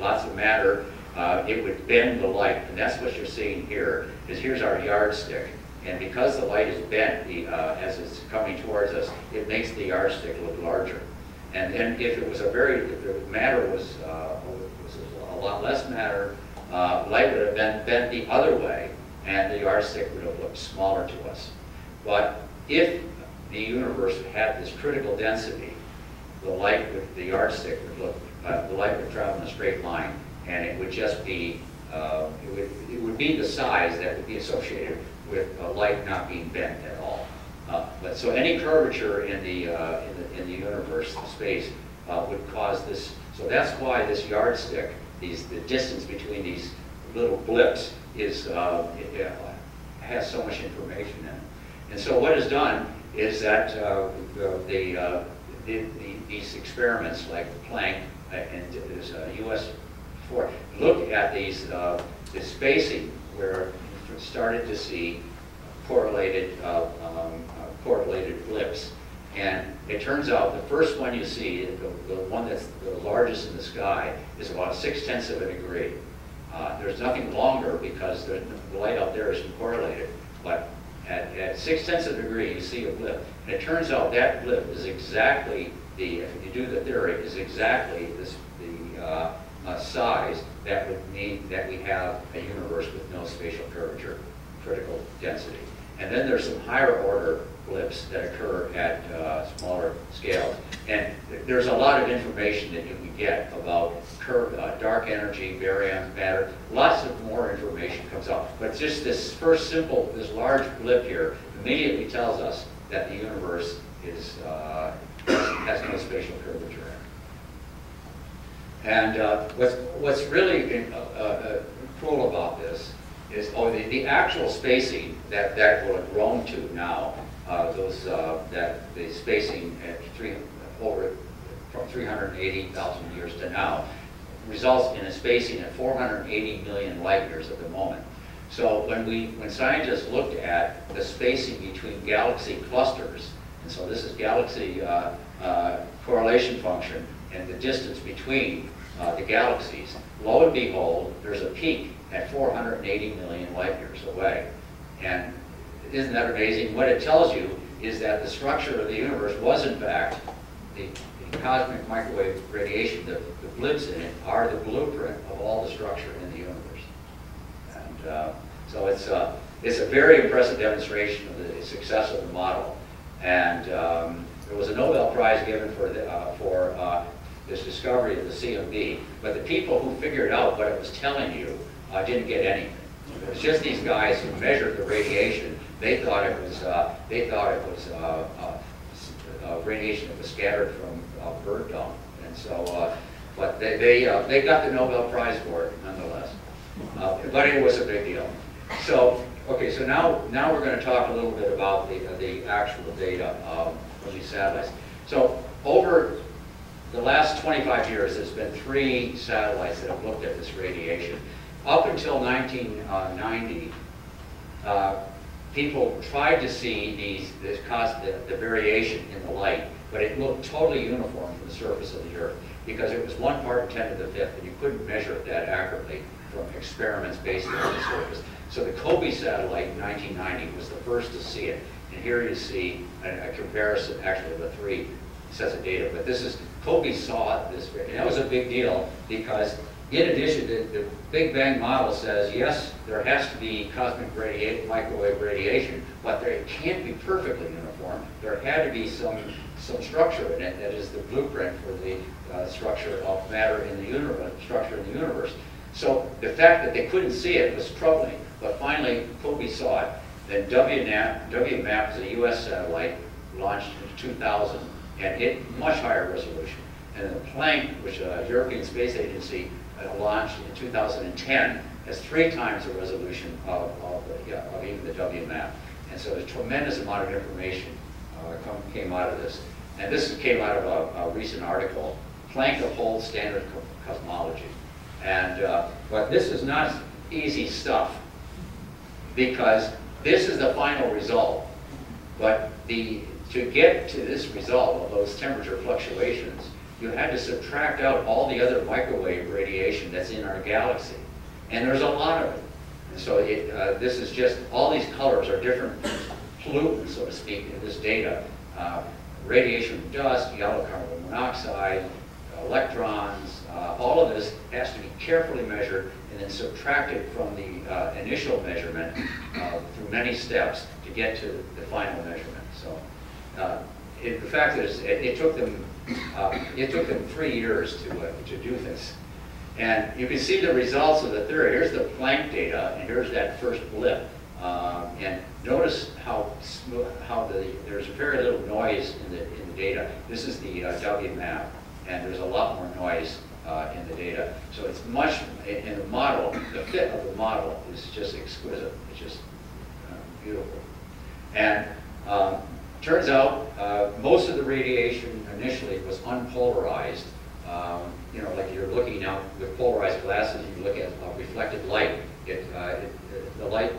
lots of matter, uh, it would bend the light. And that's what you're seeing here, is here's our yardstick. And because the light is bent the, uh, as it's coming towards us, it makes the yardstick look larger. And then if it was a very, if the matter was, uh, was a lot less matter, uh, light would have been bent the other way, and the yardstick would have looked smaller to us. But if the universe had this critical density, the light would, the yardstick would look, uh, the light would travel in a straight line, and it would just be, uh, it would, it would be the size that would be associated with light not being bent at all. Uh, but so any curvature in the, uh, in the, in the universe, the space, uh, would cause this. So that's why this yardstick, these, the distance between these little blips is, uh, it, uh, has so much information in it. And so what is done is that uh, the, the, the, the, these experiments like the Planck and there's a U.S. for look at these uh, the spacing where you started to see correlated uh, um, uh, correlated blips. And it turns out the first one you see, the, the one that's the largest in the sky, is about six tenths of a degree. Uh, there's nothing longer because the, the light out there isn't correlated. But at, at six tenths of a degree, you see a blip. And it turns out that blip is exactly the, if you do the theory, is exactly this, the uh, uh, size that would mean that we have a universe with no spatial curvature, critical density. And then there's some higher order blips that occur at uh, smaller scales. And there's a lot of information that you can get about curve, uh, dark energy, baryon matter. Lots of more information comes out. But just this first simple, this large blip here immediately tells us that the universe is, uh, has no spatial curvature. And uh, what's, what's really uh, uh, cool about this is, oh, the, the actual spacing that that will have grown to now, uh, those, uh, that the spacing at three, over, from 380,000 years to now, results in a spacing at 480 million light years at the moment. So when we, when scientists looked at the spacing between galaxy clusters, and so this is galaxy uh, uh, correlation function and the distance between uh, the galaxies, lo and behold, there's a peak at 480 million light years away. And isn't that amazing? What it tells you is that the structure of the universe was in fact the, the cosmic microwave radiation, the, the blips in it are the blueprint of all the structure in the universe. And uh, so it's, uh, it's a very impressive demonstration of the success of the model. And um, there was a Nobel Prize given for, the, uh, for uh, this discovery of the CMB, but the people who figured out what it was telling you uh, didn't get anything. It was just these guys who measured the radiation. They thought it was, uh, they thought it was uh, uh, uh, radiation that was scattered from uh, bird dung. And so, uh, but they, they, uh, they got the Nobel Prize for it nonetheless. Uh, but it was a big deal. So, okay, so now, now we're going to talk a little bit about the, the actual data um, from these satellites. So over the last 25 years, there's been three satellites that have looked at this radiation. Up until 1990, uh, people tried to see these, this the, the variation in the light, but it looked totally uniform from the surface of the Earth because it was one part in 10 to the fifth, and you couldn't measure it that accurately from experiments based on the surface. So the COBE satellite in 1990 was the first to see it. And here you see a, a comparison, actually, of the three sets of data. But this is, COBE saw this, and that was a big deal because in addition, the, the Big Bang model says, yes, there has to be cosmic radiation, microwave radiation, but there, it can't be perfectly uniform. There had to be some, some structure in it that is the blueprint for the uh, structure of matter in the universe, structure in the universe. So the fact that they couldn't see it was troubling, but finally COBE saw it. Then WMAP, WMAP is a U.S. satellite launched in 2000 and hit much higher resolution. And the Planck, which is a European Space Agency uh, launched in 2010, has three times the resolution of, of, the, yeah, of even the WMAP. And so a tremendous amount of information uh, come, came out of this. And this came out of a, a recent article, Planck upholds standard co cosmology. And, uh, but this is not easy stuff because this is the final result. But the, to get to this result of those temperature fluctuations, you had to subtract out all the other microwave radiation that's in our galaxy. And there's a lot of it. And so it, uh, this is just, all these colors are different pollutants, so to speak, in this data. Uh, radiation from dust, yellow carbon monoxide, electrons, uh, all of this has to be carefully measured and then subtracted from the uh, initial measurement uh, through many steps to get to the final measurement. So uh, it, the fact is, it, it took them uh, it took them three years to uh, to do this, and you can see the results of the theory. Here's the Planck data, and here's that first blip. Um, and notice how smooth, how the there's very little noise in the in the data. This is the uh, map, and there's a lot more noise uh, in the data. So it's much in the model. The fit of the model is just exquisite. It's just uh, beautiful. And um, turns out uh, most of the radiation initially was unpolarized. Um, you know, like you're looking out with polarized glasses, you look at reflected light. It, uh, it, the light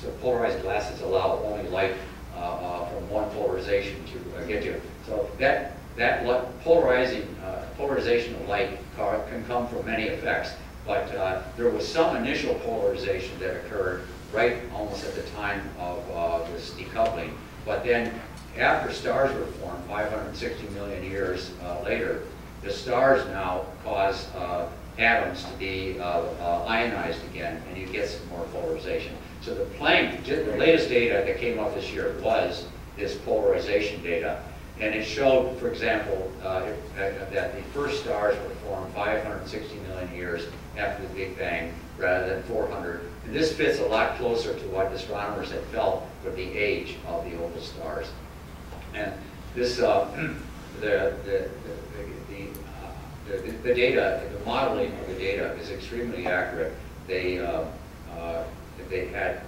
so polarized glasses allow only light uh, uh, from one polarization to uh, get to. So that that polarizing uh, polarization of light can come from many effects. But uh, there was some initial polarization that occurred right almost at the time of uh, this decoupling. But then after stars were formed, 560 million years later, the stars now cause atoms to be ionized again, and you get some more polarization. So the Planck, the latest data that came out this year was this polarization data. And it showed, for example, uh, uh, that the first stars were formed 560 million years after the Big Bang rather than 400. And this fits a lot closer to what astronomers had felt would the age of the oldest stars. And this, uh, the, the, the, uh, the, the, data, the modeling of the data is extremely accurate. They, uh, uh, they had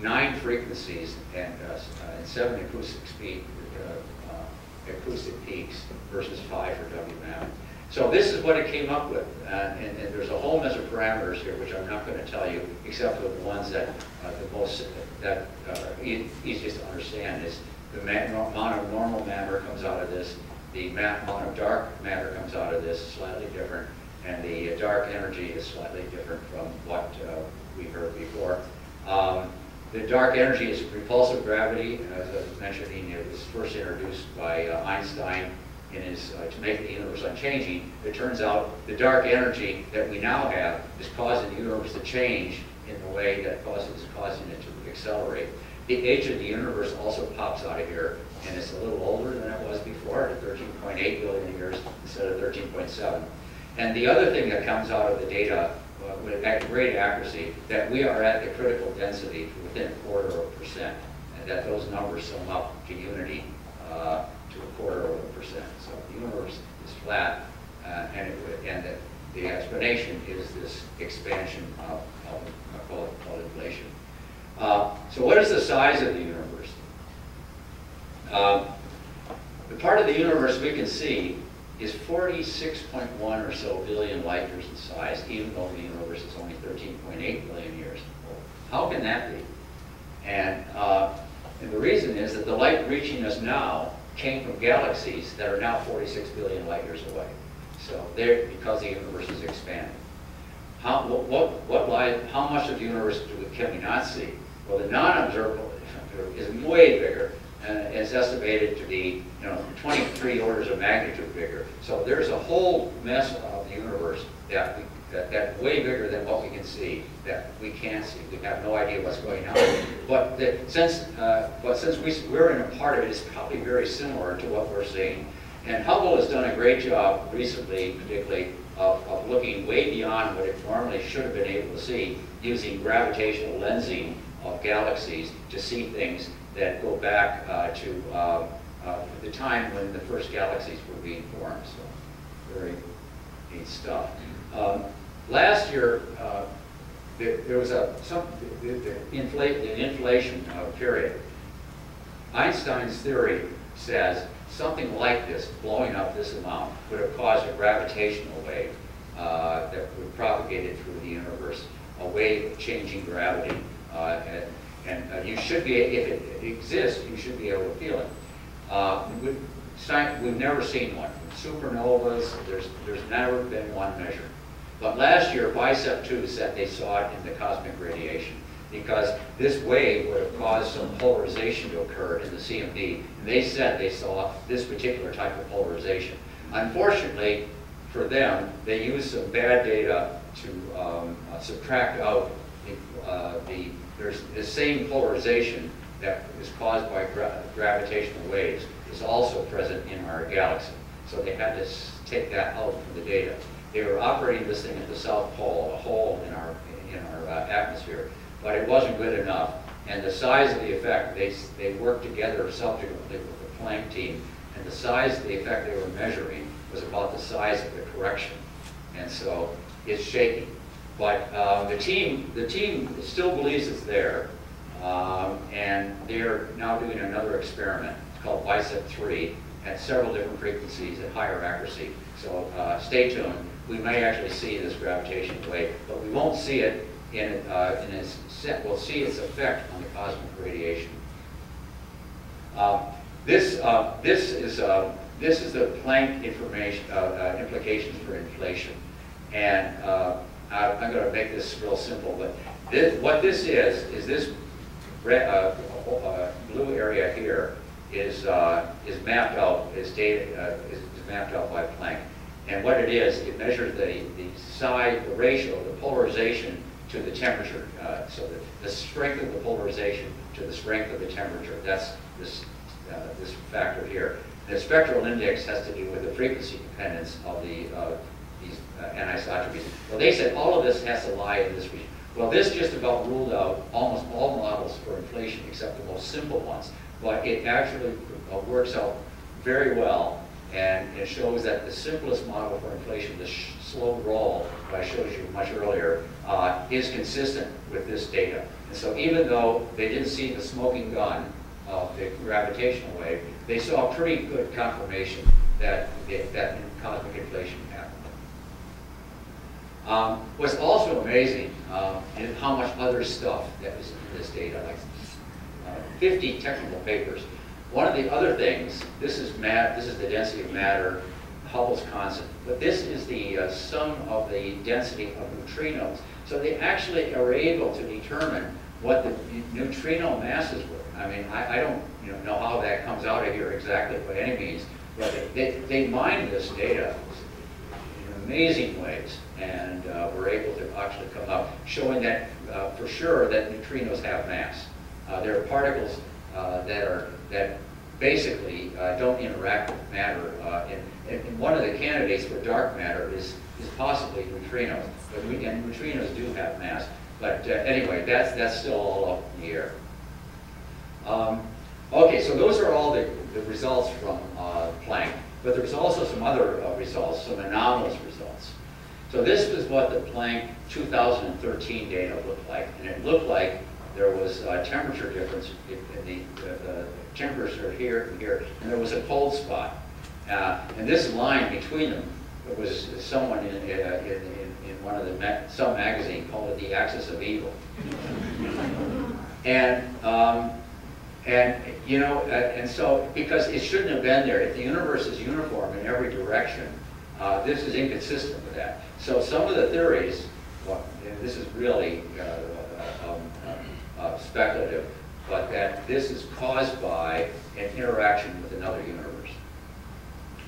nine frequencies and, uh, and seven acoustic speed, uh, uh, acoustic peaks versus five for WMAP. So this is what it came up with, and, and, there's a whole mess of parameters here, which I'm not going to tell you, except for the ones that uh, the most that e easiest to understand is the amount of normal matter comes out of this, the amount of dark matter comes out of this, slightly different, and the dark energy is slightly different from what uh, we heard before. Um, the dark energy is repulsive gravity, as I was mentioning, it was first introduced by uh, Einstein in his, uh, to make the universe unchanging. It turns out the dark energy that we now have is causing the universe to change in the way that causes causing it to accelerate. The age of the universe also pops out of here, and it's a little older than it was before, at 13.8 billion years instead of 13.7. And the other thing that comes out of the data uh, with great accuracy that we are at the critical density within a quarter of a percent, and that those numbers sum up to unity uh, to a quarter of a percent. So the universe is flat, uh, and, it, and the, the, explanation is this expansion of, of, of inflation. Uh, so what is the size of the universe? Um, the part of the universe we can see is 46.1 or so billion light years in size, even though the universe is only 13.8 billion years old. How can that be? And, uh, and the reason is that the light reaching us now came from galaxies that are now 46 billion light years away. So they're, because the universe is expanding. How, what, what, what how much of the universe can we not see? Well, the non-observable is way bigger, and it's estimated to be, you know, 23 orders of magnitude bigger. So there's a whole mess of the universe that we, that, that way bigger than what we can see, that we can't see. We have no idea what's going on. But the, since, uh, but since we, we're in a part of it, it's probably very similar to what we're seeing. And Hubble has done a great job recently, particularly, of, of looking way beyond what it normally should have been able to see, using gravitational lensing of galaxies to see things that go back uh, to uh, uh, the time when the first galaxies were being formed. So very neat stuff. Um, last year, uh, there, there, was a some the, the, inflate, the inflation uh, period. Einstein's theory says something like this, blowing up this amount, would have caused a gravitational wave uh, that would propagate it through the universe, a wave of changing gravity. Uh, and, and uh, you should be, if it exists, you should be able to feel it. Uh, we've, we've never seen one. Supernovas, there's, there's never been one measured. But last year, BICEP 2 said they saw it in the cosmic radiation because this wave would have caused some polarization to occur in the CMB. And they said they saw this particular type of polarization. Unfortunately, for them, they used some bad data to um, uh, subtract out the, uh, the, there's the same polarization that is caused by gra gravitational waves is also present in our galaxy. So they had to take that out from the data. They were operating this thing at the South Pole, a hole in our, in our uh, atmosphere but it wasn't good enough. And the size of the effect, they, they worked together subsequently with the Planck team, and the size of the effect they were measuring was about the size of the correction. And so it's shaky. But uh, the team, the team still believes it's there, um, and they're now doing another experiment. It's called BICEP 3 at several different frequencies at higher accuracy. So uh, stay tuned. We may actually see this gravitational wave, but we won't see it in, uh, in its set, we'll see its effect on the cosmic radiation. Uh, this, uh, this, is, uh, this is the Planck information, implications for inflation. And I, am going to make this real simple, but this, what this is, is this red, uh, uh, blue area here is, uh, is mapped out, is, data, is, is mapped out by Planck. And what it is, it measures the, the size, the ratio, the polarization to the temperature. Uh, so the, the strength of the polarization to the strength of the temperature. That's this, uh, this factor here. The spectral index has to do with the frequency dependence of the, uh, uh, anisotropies. Well, they said all of this has to lie in this region. Well, this just about ruled out almost all models for inflation except the most simple ones. But it actually uh, works out very well and it shows that the simplest model for inflation, the slow roll that I showed you much earlier, uh, is consistent with this data. And so even though they didn't see the smoking gun of the gravitational wave, they saw pretty good confirmation that, that cosmic inflation. Um, what's also amazing uh, is how much other stuff that is in this data, like uh, 50 technical papers one of the other things, this is mat, this is the density of matter, Hubble's constant, but this is the uh, sum of the density of neutrinos. So they actually are able to determine what the neutrino masses were. I mean, I, I don't you know, know how that comes out of here exactly by any means, but they, they mine this data amazing ways and uh, were able to actually come up showing that uh, for sure that neutrinos have mass. Uh, there are particles uh, that are that basically uh, don't interact with matter. Uh, and, and, one of the candidates for dark matter is, is possibly neutrinos. But we, and neutrinos do have mass. But anyway, that's, that's still all up in the air. Um, okay, so those are all the, the results from Planck. But there's also some other uh, results, some anomalous results. So this is what the Planck 2013 data looked like. And it looked like there was a temperature difference in, the, the temperature here and here, and there was a cold spot. Uh, and this line between them it was someone in, uh, in, in, in, one of the ma some magazine called it the axis of evil. And, um, and, you know, uh, and so, because it shouldn't have been there, if the universe is uniform in every direction, uh, this is inconsistent with that. So some of the theories, well, this is really uh, um, uh, speculative, but that this is caused by an interaction with another universe.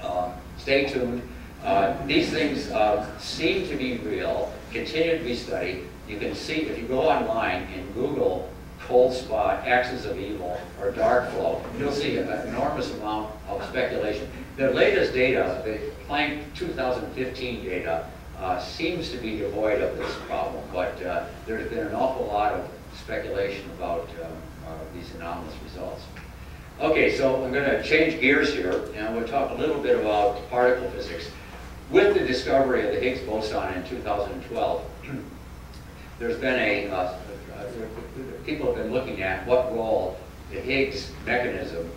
Um, stay tuned. Uh, these things uh, seem to be real, continue to be studied. You can see, if you go online and Google cold spot, axis of evil, or dark flow, you'll see an enormous amount of speculation. The latest data, the Planck 2015 data, uh, seems to be devoid of this problem, but uh, there's been an awful lot of speculation about um, uh, these anomalous results. Okay, so I'm going to change gears here, and to talk a little bit about particle physics. With the discovery of the Higgs boson in 2012, there's been a, uh, people have been looking at what role the Higgs mechanism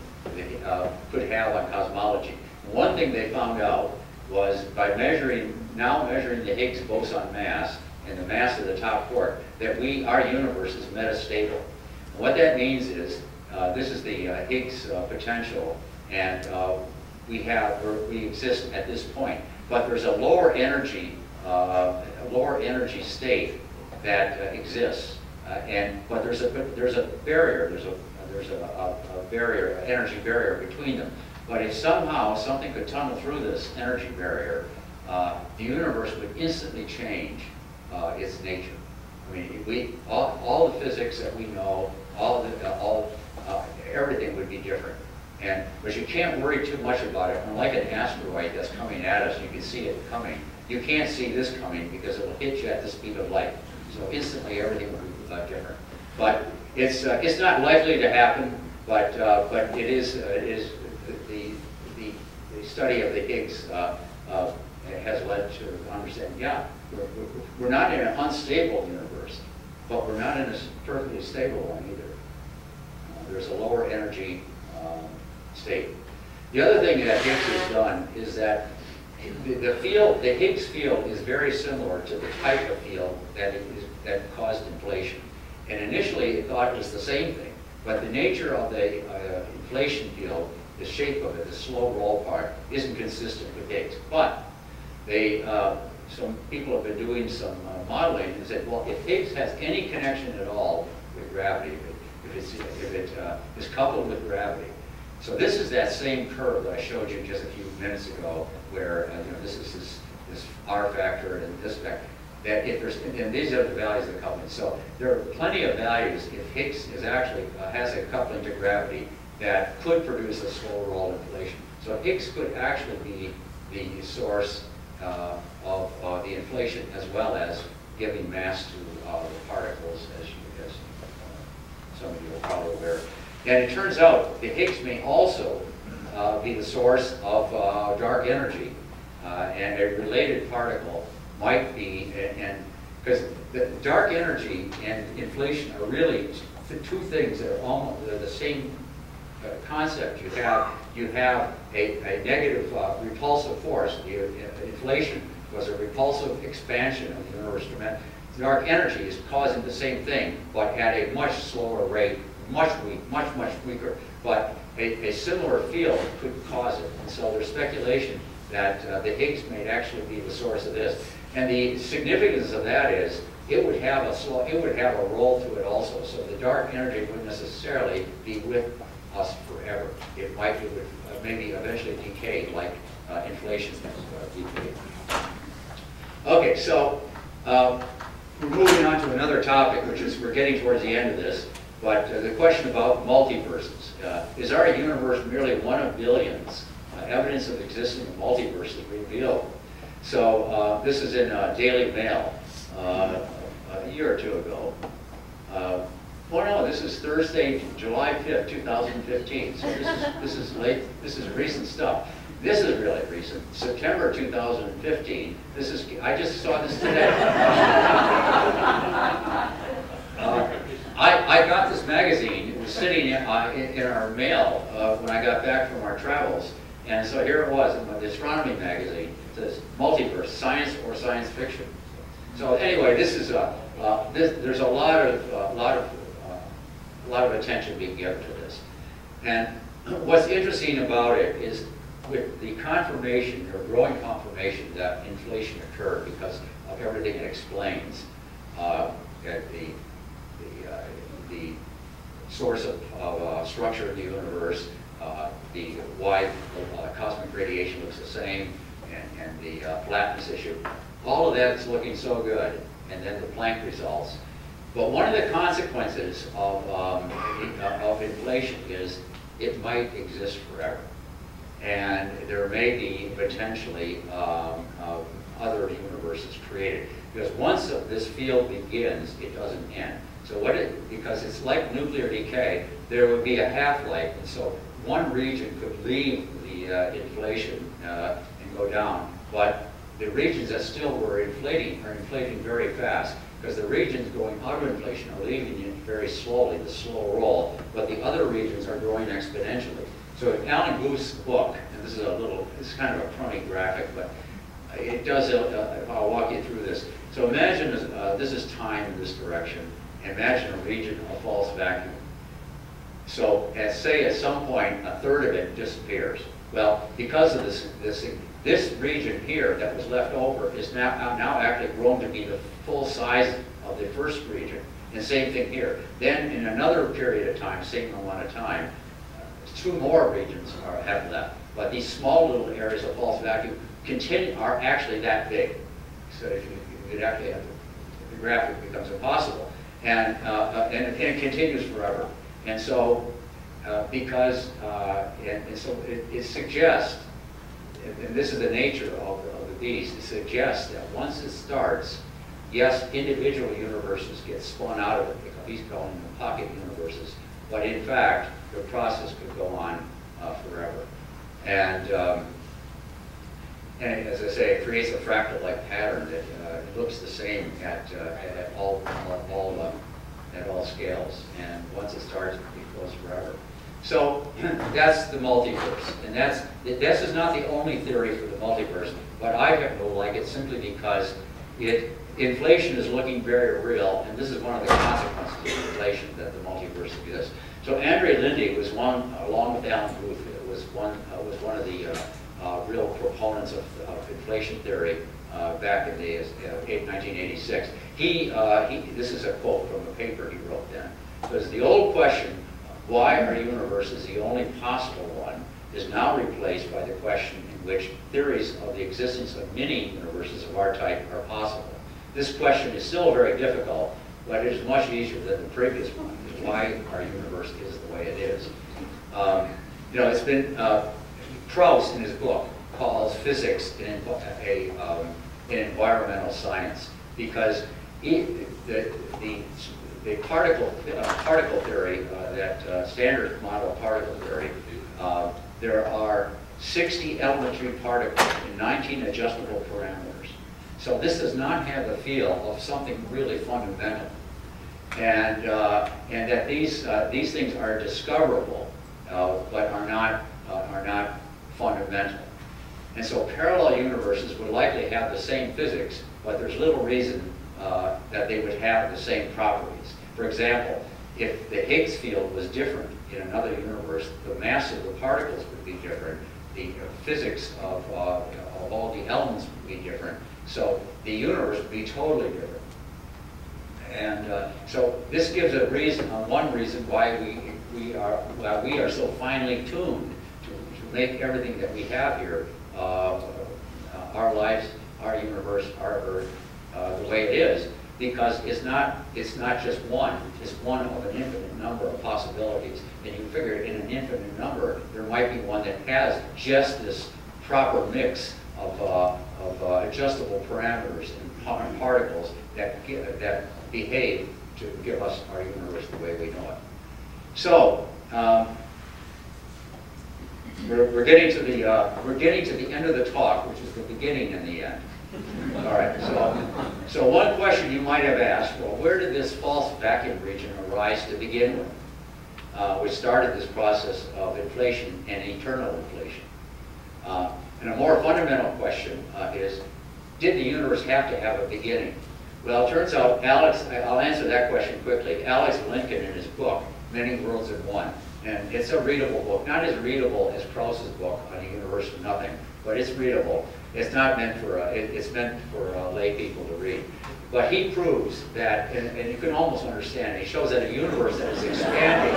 uh, could have on cosmology. One thing they found out was by measuring, now measuring the Higgs boson mass and the mass of the top quark, that we, our universe is metastable. And what that means is, uh, this is the uh, Higgs uh, potential, and uh, we have, we exist at this point. But there's a lower energy, uh, a lower energy state that uh, and but there's a there's a barrier, there's a there's a, a, a barrier, an energy barrier between them. But if somehow something could tunnel through this energy barrier, uh, the universe would instantly change uh, its nature. I mean, we all, all the physics that we know, all the all uh, everything would be different. And but you can't worry too much about it. Unlike an asteroid that's coming at us, you can see it coming. You can't see this coming because it will hit you at the speed of light. So instantly, everything will uh, different. But it's uh, it's not likely to happen. But uh, but it is is the, the, the study of the Higgs uh, uh, has led to understanding, yeah, we're, we're, not in an unstable universe, but we're not in a perfectly stable one either. Uh, there's a lower energy um, state. The other thing that Higgs has done is that the, the field, the Higgs field is very similar to the type of field that, is, that caused inflation. And initially it thought it was the same thing, but the nature of the uh, inflation field the shape of it, the slow roll part, isn't consistent with Higgs. But they, uh, some people have been doing some uh, modeling and said, well, if Higgs has any connection at all with gravity, if, it's, if it uh, is coupled with gravity. So this is that same curve that I showed you just a few minutes ago, where uh, you know this is this, this R factor and this factor. That if there's and these are the values of the coupling. So there are plenty of values if Higgs is actually uh, has a coupling to gravity that could produce a slow roll inflation. So Higgs could actually be the source uh, of uh, the inflation as well as giving mass to uh, the particles, as, you, as uh, some of you are probably aware. And it turns out the Higgs may also uh, be the source of uh, dark energy, and a related particle might be, and because the dark energy and inflation are really two things that are almost the same uh, concept. You have you have a, a negative uh, repulsive force. The, uh, inflation was a repulsive expansion of the universe. Dark energy is causing the same thing, but at a much slower rate, much weak, much much weaker. But a, a similar field could cause it. And so there's speculation that uh, the Higgs may actually be the source of this. And the significance of that is it would have a slow, it would have a roll to it also. So the dark energy wouldn't necessarily be with us forever. It might, it would uh, maybe eventually decay like uh, inflation has uh, decayed. Okay, so uh, we're moving on to another topic, which is we're getting towards the end of this. But uh, the question about multiverses. Uh, is our universe merely one of billions? evidence of existing multiverses revealed. So this is in Daily Mail a year or two ago. Well, no, this is Thursday, July 5th, 2015. So this is, this is late, this is recent stuff. This is really recent, September 2015. This is, I just saw this today. uh, I, I got this magazine, it was sitting in, uh, in, in our mail uh, when I got back from our travels. And so here it was, in the astronomy magazine. Says, multiverse, science or science fiction. So anyway, this is a, uh, this, there's a lot of, uh, lot of a lot of attention being given to this. And what's interesting about it is with the confirmation, or growing confirmation that inflation occurred because of everything it explains, uh, the, the, uh, the source of, of uh, structure of the universe, uh, the why uh, cosmic radiation looks the same, and, and the uh, flatness issue. All of that is looking so good, and then the Planck results. But one of the consequences of, um, of inflation is it might exist forever. And there may be potentially um, uh, other universes created. Because once this field begins, it doesn't end. So what it, because it's like nuclear decay, there would be a half-life, and so one region could leave the uh, inflation uh, go down, but the regions that still were inflating are inflating very fast because the regions going out of inflation are leaving it very slowly, the slow roll, but the other regions are growing exponentially. So in Alan Guth's book, and this is a little, it's kind of a crummy graphic, but it does, uh, uh, I'll walk you through this. So imagine, uh, this is time in this direction. Imagine a region of false vacuum. So at, say at some point, a third of it disappears. Well, because of this, this, this region here that was left over is now, now actually grown to be the full size of the first region. And same thing here. Then in another period of time, same amount of time, uh, two more regions are, have left. But these small little areas of false vacuum continue, are actually that big. So if you, you actually have the, the graphic becomes impossible. And, uh, uh, and, and, it continues forever. And so, uh, because, uh, and, and, so it, it suggests, and this is the nature of, of the beast, it suggests that once it starts, yes, individual universes get spun out of it, he's calling them pocket universes, but in fact, the process could go on uh, forever. And, um, and as I say, it creates a fractal-like pattern that uh, looks the same at, uh, at all, all, all at all scales. And once it starts, it goes forever. So that's the multiverse. And that's, this is not the only theory for the multiverse, but I happen to like it simply because it, inflation is looking very real, and this is one of the consequences of inflation, that the multiverse exists. So Andrei Linde was one, along with Alan Guth, was one, uh, was one of the uh, uh, real proponents of, of inflation theory uh, back in the 1986. Uh, he, uh, he, this is a quote from a paper he wrote then. Says the old question, why our universe is the only possible one, is now replaced by the question in which theories of the existence of many universes of our type are possible. This question is still very difficult, but it is much easier than the previous one, why our universe is the way it is. Um, you know, it's been, uh, Krauss in his book calls physics an, a, um, an environmental science because he, the, the, the particle, uh, particle theory, uh, that uh, standard model particle theory, uh, there are 60 elementary particles and 19 adjustable parameters. So this does not have the feel of something really fundamental. And, uh, and that these, uh, these things are discoverable, but are not, are not fundamental. And so parallel universes would likely have the same physics, but there's little reason uh, that they would have the same properties. For example, if the Higgs field was different in another universe, the mass of the particles would be different, the physics of, uh, of all the elements would be different, so the universe would be totally different. And uh, so this gives a reason, uh, one reason why we, we, are, why we are so finely tuned to, to make everything that we have here, uh, our lives, our universe, our Earth, uh, the way it is, because it's not, it's not just one, it's one of an infinite number of possibilities. And you figure in an infinite number, there might be one that has just this proper mix of, uh, of uh, adjustable parameters and particles that, that behave to give us our universe the way we know it. So, um, we're, we're getting to the uh, we're getting to the end of the talk, which is the beginning and the end. All right. So, so one question you might have asked: Well, where did this false vacuum region arise to begin with, uh, which started this process of inflation and eternal inflation? Uh, and a more fundamental question uh, is: Did the universe have to have a beginning? Well, it turns out Alex. I'll answer that question quickly. Alex Vilenkin, in his book, Many Worlds in One. And it's a readable book, not as readable as Krauss's book on the universe of nothing, but it's readable. It's not meant for, uh, it, it's meant for uh, lay people to read. But he proves that, and, and you can almost understand, it. he shows that a universe that is expanding,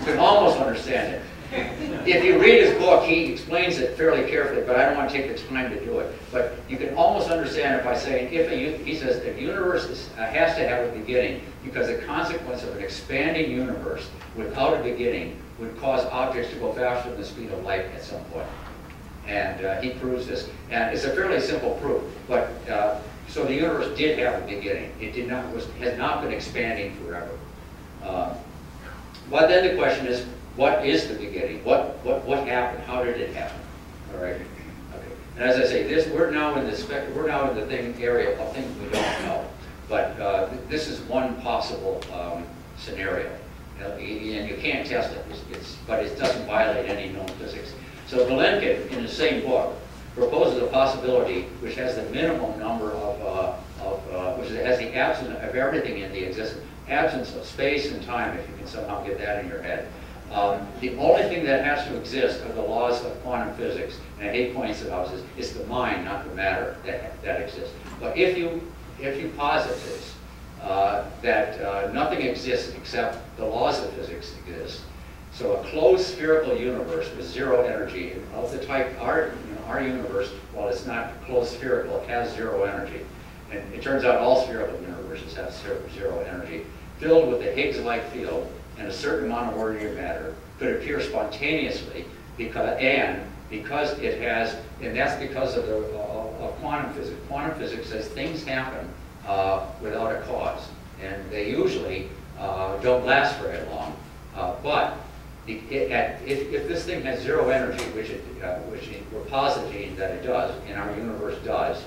you can almost understand it. If you read his book, he explains it fairly carefully, but I don't want to take the time to do it. But you can almost understand it by saying, if a, he says, the universe is, uh, has to have a beginning, because the consequence of an expanding universe without a beginning would cause objects to go faster than the speed of light at some point. And uh, he proves this. And it's a fairly simple proof. But uh, so the universe did have a beginning. It did not was has not been expanding forever. Uh, but then the question is, what is the beginning? What what what happened? How did it happen? All right. Okay. And as I say, this we're now in the spec, we're now in the thing area of things we don't know. But uh, this is one possible um, scenario, and you can't test it. It's, it's, but it doesn't violate any known physics. So Vilenkin, in the same book, proposes a possibility which has the minimum number of, uh, of uh, which has the absence of everything in the existence, absence of space and time, if you can somehow get that in your head. Um, the only thing that has to exist are the laws of quantum physics, and he points it out, is it's the mind, not the matter, that, that exists. But if you, if you posit this, uh, that uh, nothing exists except the laws of physics exist, so a closed spherical universe with zero energy, of the type, our, you know, our universe, while it's not closed spherical, it has zero energy. And it turns out all spherical universes have zero energy, filled with a Higgs-like field and a certain amount of ordinary matter, could appear spontaneously because, and because it has, and that's because of the uh, of quantum physics. Quantum physics says things happen uh, without a cause, and they usually uh, don't last very long. Uh, but it, at, if, if, this thing has zero energy, which, it, uh, which we're positing that it does, and our universe does,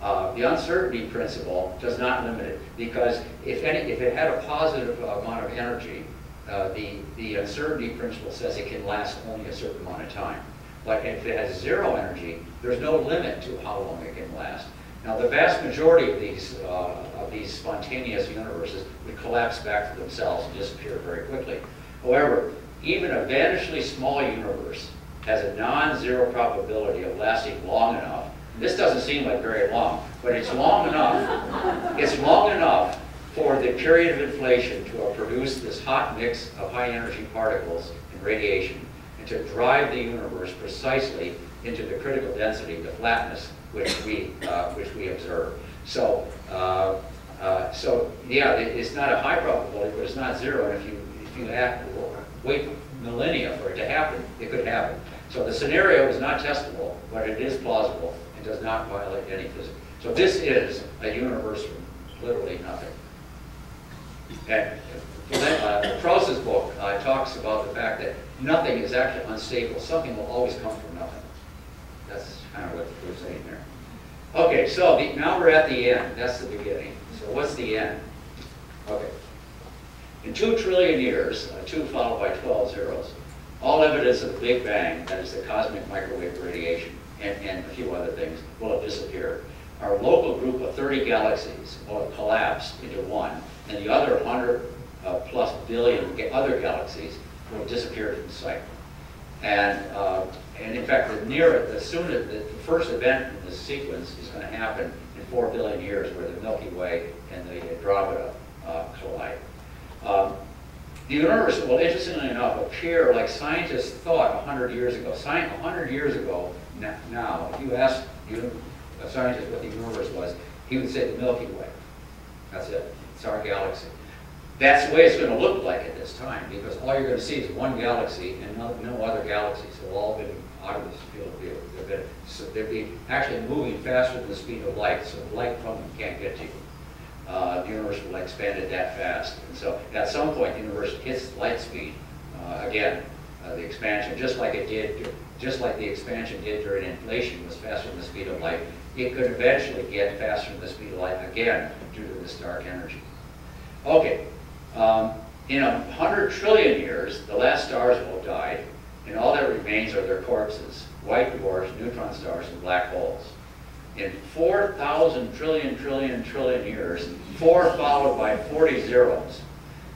uh, the uncertainty principle does not limit it because if, any, if it had a positive amount of energy, uh, the, the uncertainty principle says it can last only a certain amount of time. But if it has zero energy, there's no limit to how long it can last. Now, the vast majority of these, uh, of these spontaneous universes would collapse back to themselves and disappear very quickly. However, even a vanishingly small universe has a non-zero probability of lasting long enough. This doesn't seem like very long, but it's long enough. It's long enough for the period of inflation to have produced this hot mix of high energy particles and radiation and to drive the universe precisely into the critical density, the flatness, which we, uh, which we observe. So, uh, uh, so yeah, it, it's not a high probability, but it's not zero. And if you, if you act, wait millennia for it to happen, it could happen. So the scenario is not testable, but it is plausible and does not violate any physics. So this is a universe from literally nothing. And uh, Krauss's book uh, talks about the fact that nothing is actually unstable. Something will always come from nothing. That's kind of what we're saying there. Okay, so the, now we're at the end. That's the beginning. So what's the end? Okay. In two trillion years, uh, two followed by 12 zeros, all evidence of the Big Bang, that is the cosmic microwave radiation, and, and a few other things, will have disappeared. Our local group of 30 galaxies will have collapsed into one, and the other 100 uh, plus billion other galaxies will disappear from sight. And, uh, and in fact, the near, the sooner, the first event in this sequence is going to happen in 4 billion years, where the Milky Way and the Andromeda uh, collide. Um, the universe well, interestingly enough, appear like scientists thought 100 years ago. Sci 100 years ago, now, if you ask a scientist what the universe was, he would say the Milky Way. That's it. It's our galaxy. That's the way it's going to look like at this time, because all you're going to see is one galaxy and no, no other galaxies. They've all been out of this field of view. They've been, so they'd be actually moving faster than the speed of light, so light from them can't get to you uh, the universe will expand it that fast. And so at some point, the universe hits light speed uh, again. Uh, the expansion, just like it did, just like the expansion did during inflation, was faster than the speed of light. It could eventually get faster than the speed of light again due to this dark energy. Okay, um, in a hundred trillion years, the last stars will have died, and all that remains are their corpses, white dwarfs, neutron stars, and black holes in 4,000 trillion, trillion, trillion years, 4 followed by 40 zeros,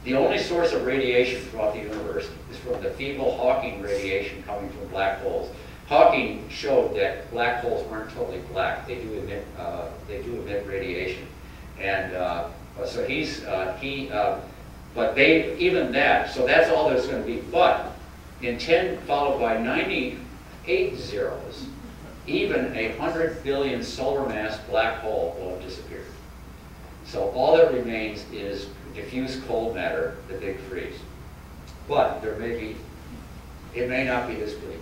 The only source of radiation throughout the universe is from the feeble Hawking radiation coming from black holes. Hawking showed that black holes aren't totally black. They do emit, uh, they do emit radiation. And uh, so he's, uh, he, uh, but they, even that, so that's all there's going to be. But in 10 followed by 98 zeros, even a 100 billion solar mass black hole will have disappeared. So all that remains is diffuse cold matter, the big freeze. But there may be, it may not be this bleak.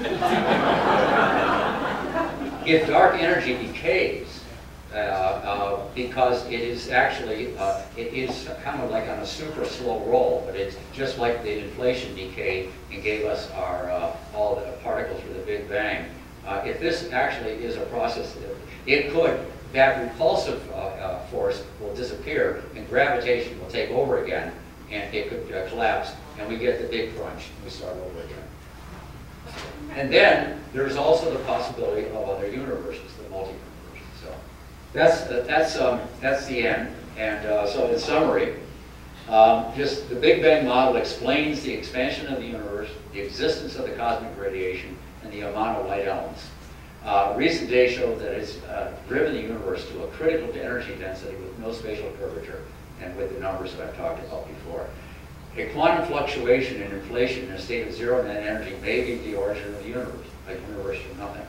if dark energy decays, uh, uh, because it is actually, uh, it is kind of like on a super slow roll, but it's just like the inflation decay and gave us our, uh, all the particles for the Big Bang. Uh, if this actually is a process, it could, that repulsive uh, uh, force will disappear and gravitation will take over again and it could uh, collapse and we get the big crunch and we start over again. And then there's also the possibility of other universes, the multi-universes. So that's, that's, um, that's the end. And uh, so in summary, um, just the Big Bang model explains the expansion of the universe, the existence of the cosmic radiation, and the amount of light elements. Uh, recent data show that it's uh, driven the universe to a critical energy density with no spatial curvature and with the numbers that I've talked about before. A quantum fluctuation in inflation in a state of zero net energy may be the origin of the universe, a universe from nothing.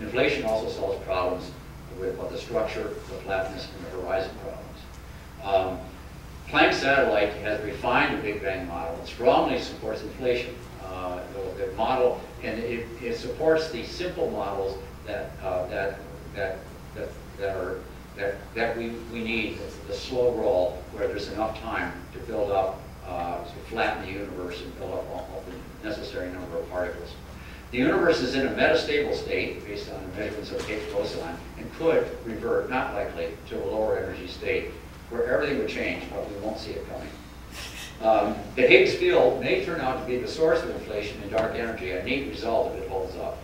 Inflation also solves problems with what the structure, the flatness, and the horizon problems. Um, Planck satellite has refined the Big Bang model and strongly supports inflation. Uh, the, the, model, and it, it, supports the simple models that, uh, that, that, that, that, are, that, that we, we need, the slow roll, where there's enough time to build up uh, to flatten the universe and build up all, all the necessary number of particles. The universe is in a metastable state based on the measurements of Higgs boson and could revert, not likely, to a lower energy state where everything would change, but we won't see it coming. Um, the Higgs field may turn out to be the source of inflation in dark energy, a neat result if it holds up.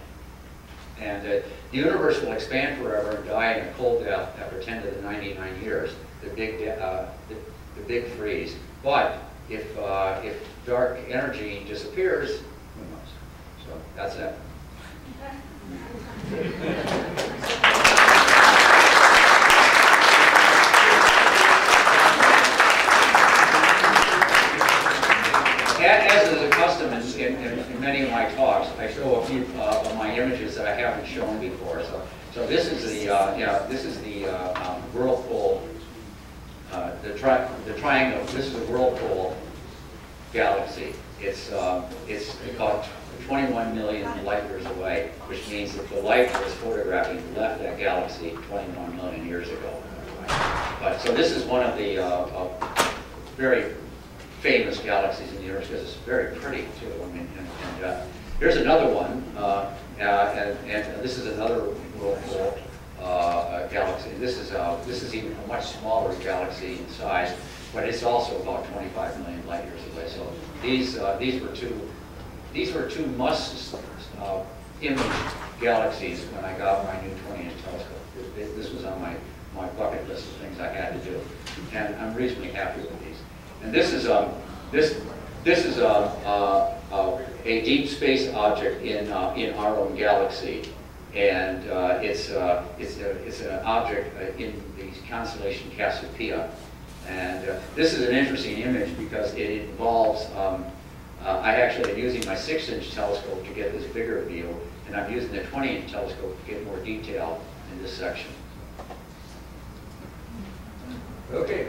And uh, the universe will expand forever and die in a cold death after 10 to the 99 years, the big, uh, the, the, big freeze. But if, uh, if dark energy disappears, who knows? So that's it. As is a custom in, in, in, many of my talks, I show a few uh, of my images that I haven't shown before. So, so this is the, uh, yeah, this is the uh, um, whirlpool uh, the, tri the triangle, this is a whirlpool galaxy. It's, um, it's about 21 million light years away, which means that the light that was photographing left that galaxy 21 million years ago. But so this is one of the uh, uh, very famous galaxies in the universe because it's very pretty too. I mean, and, and uh, here's another one, uh, uh, and, and, this is another whirlpool uh, galaxy. This is a, this is even a much smaller galaxy in size, but it's also about 25 million light years away. So these uh, these were two these were two must uh, image galaxies when I got my new 20-inch telescope. This was on my my bucket list of things I had to do, and I'm reasonably happy with. And this is um this this is a, a, a, a deep space object in uh, in our own galaxy and uh, it's, uh, it's, a, it's an object uh, in the constellation Cassiopeia. And uh, this is an interesting image because it involves, um, uh, I actually am using my 6-inch telescope to get this bigger view, and I'm using the 20-inch telescope to get more detail in this section. Okay.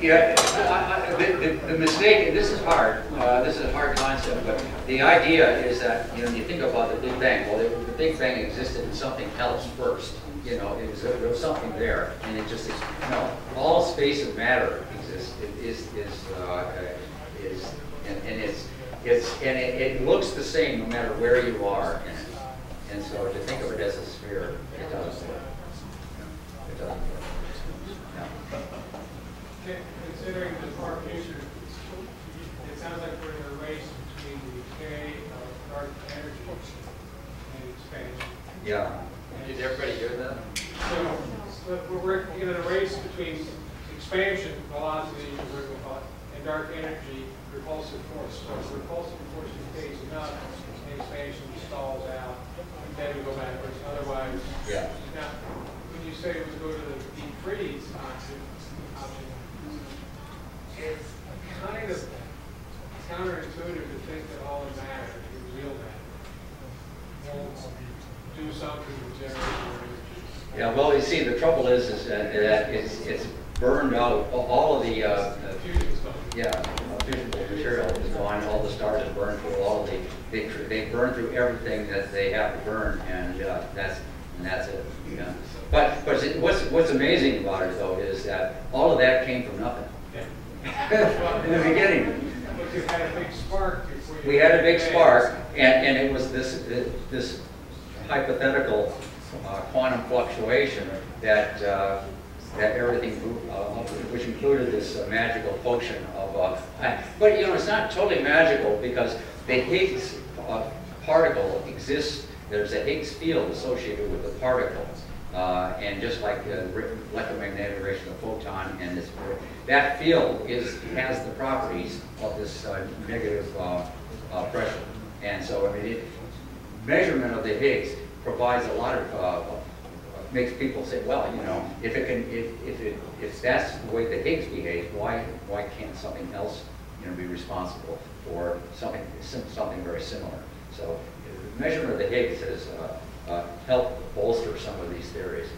Yeah, the, the, the, mistake, and this is hard, uh, this is a hard concept, but the idea is that, you know, you think about the Big Bang, well, the Big Bang existed in something else first. You know, it was, there was something there, and it just, no, all space and matter exists, It is, is, uh, is, and and it's, it's, and it, it looks the same no matter where you are it. And so to think of it as a sphere, it doesn't work. It doesn't work. Considering the far future, it sounds like we're in a race between the decay of dark energy and expansion. Yeah. Did everybody hear that? So, so we're working in a race between expansion, velocity, we're gonna and dark energy, repulsive force. So if repulsive force decays enough, and expansion stalls out, and then we go backwards, otherwise. Yeah. Now, when you say we go to the deep freeze option, option, it's kind of counterintuitive to think that all of matter is real matter. Do something to generate more energy. Yeah, well, you see, the trouble is, is that that it's, it's burned out, all of the, uh, Fusion stuff. yeah, uh, fissionable material is gone, all the stars are burned through, all of the, they, tr- they burn through everything that they have to burn, and, uh, that's, and that's it, yeah. But, but see, what's, what's amazing about it, though, is that all of that came from nothing. In the beginning, But you had a big spark before you. we had a big spark, and, and it was this, this hypothetical uh, quantum fluctuation that, uh, that everything, uh, which included this uh, magical potion of, uh, but you know, it's not totally magical because the Higgs particle exists, there's a Higgs field associated with the particle. Uh, and just like the electromagnetic radiation of photon and this, that field is, has the properties of this uh, negative uh, pressure. And so, I mean, it, measurement of the Higgs provides a lot of, uh, makes people say, well, you know, if it can, if, if it, if that's the way the Higgs behaves, why, why can't something else, you know, be responsible for something, something very similar? So, the measurement of the Higgs has, uh, uh, helped bolster some of these theories.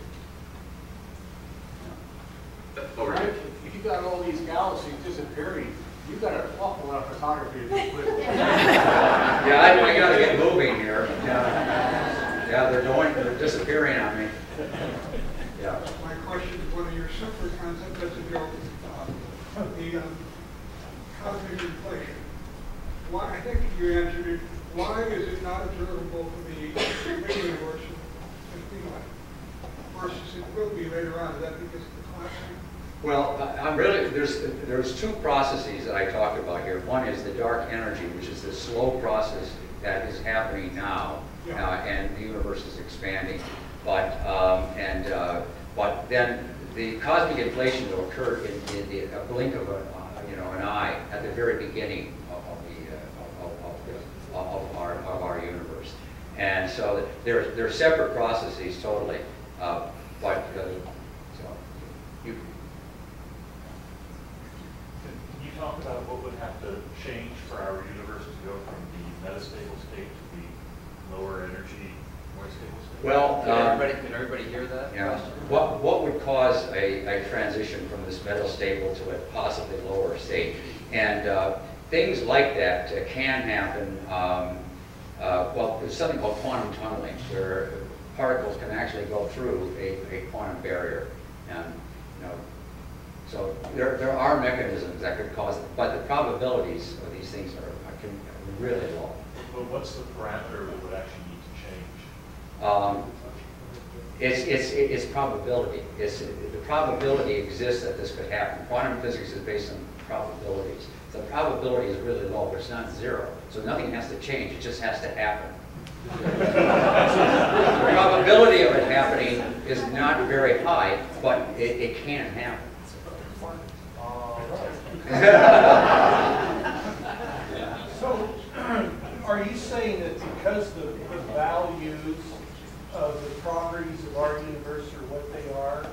Over if you got all these galaxies disappearing, you got an awful lot of photography to do with. Yeah, I, I gotta get moving here. Yeah, Yeah, they're going, they're disappearing on me. Yeah. My question is one of your simpler concepts, that's a joke, uh, the um, cosmic inflation. Why, I think you answered it, why is it not observable for the big universe in Fremont versus it will be later on, is that because of the collapsing? Well, I'm really, there's, there's two processes that I talked about here. One is the dark energy, which is the slow process that is happening now, uh, and the universe is expanding. But, um, and, uh, but then the cosmic inflation will occur in, in the a blink of a, uh, you know, an eye at the very beginning of, of the, uh, of, of, the- of our, of our universe. And so they're, they're separate processes totally, uh, but, uh, so, you, Can you talk about what would have to change for our universe to go from the metastable state to the lower energy, more stable state? Well, Can um, everybody, can everybody hear that? Yeah, what, what would cause a, a transition from this metastable to a possibly lower state? And uh, things like that uh, can happen, um, uh, well, there's something called quantum tunneling, where particles can actually go through a, a quantum barrier. And, you know, so there, there are mechanisms that could cause it, but the probabilities of these things are, are can- are really low. But what's the parameter that would actually need to change? Um, It's, it's, it's probability. It's, the probability exists that this could happen. Quantum physics is based on probabilities. The probability is really low, but it's not zero. So nothing has to change, it just has to happen. The probability of it happening is not very high, but it, it can happen. So, are you saying that because the, the values of the properties of our universe are what they are,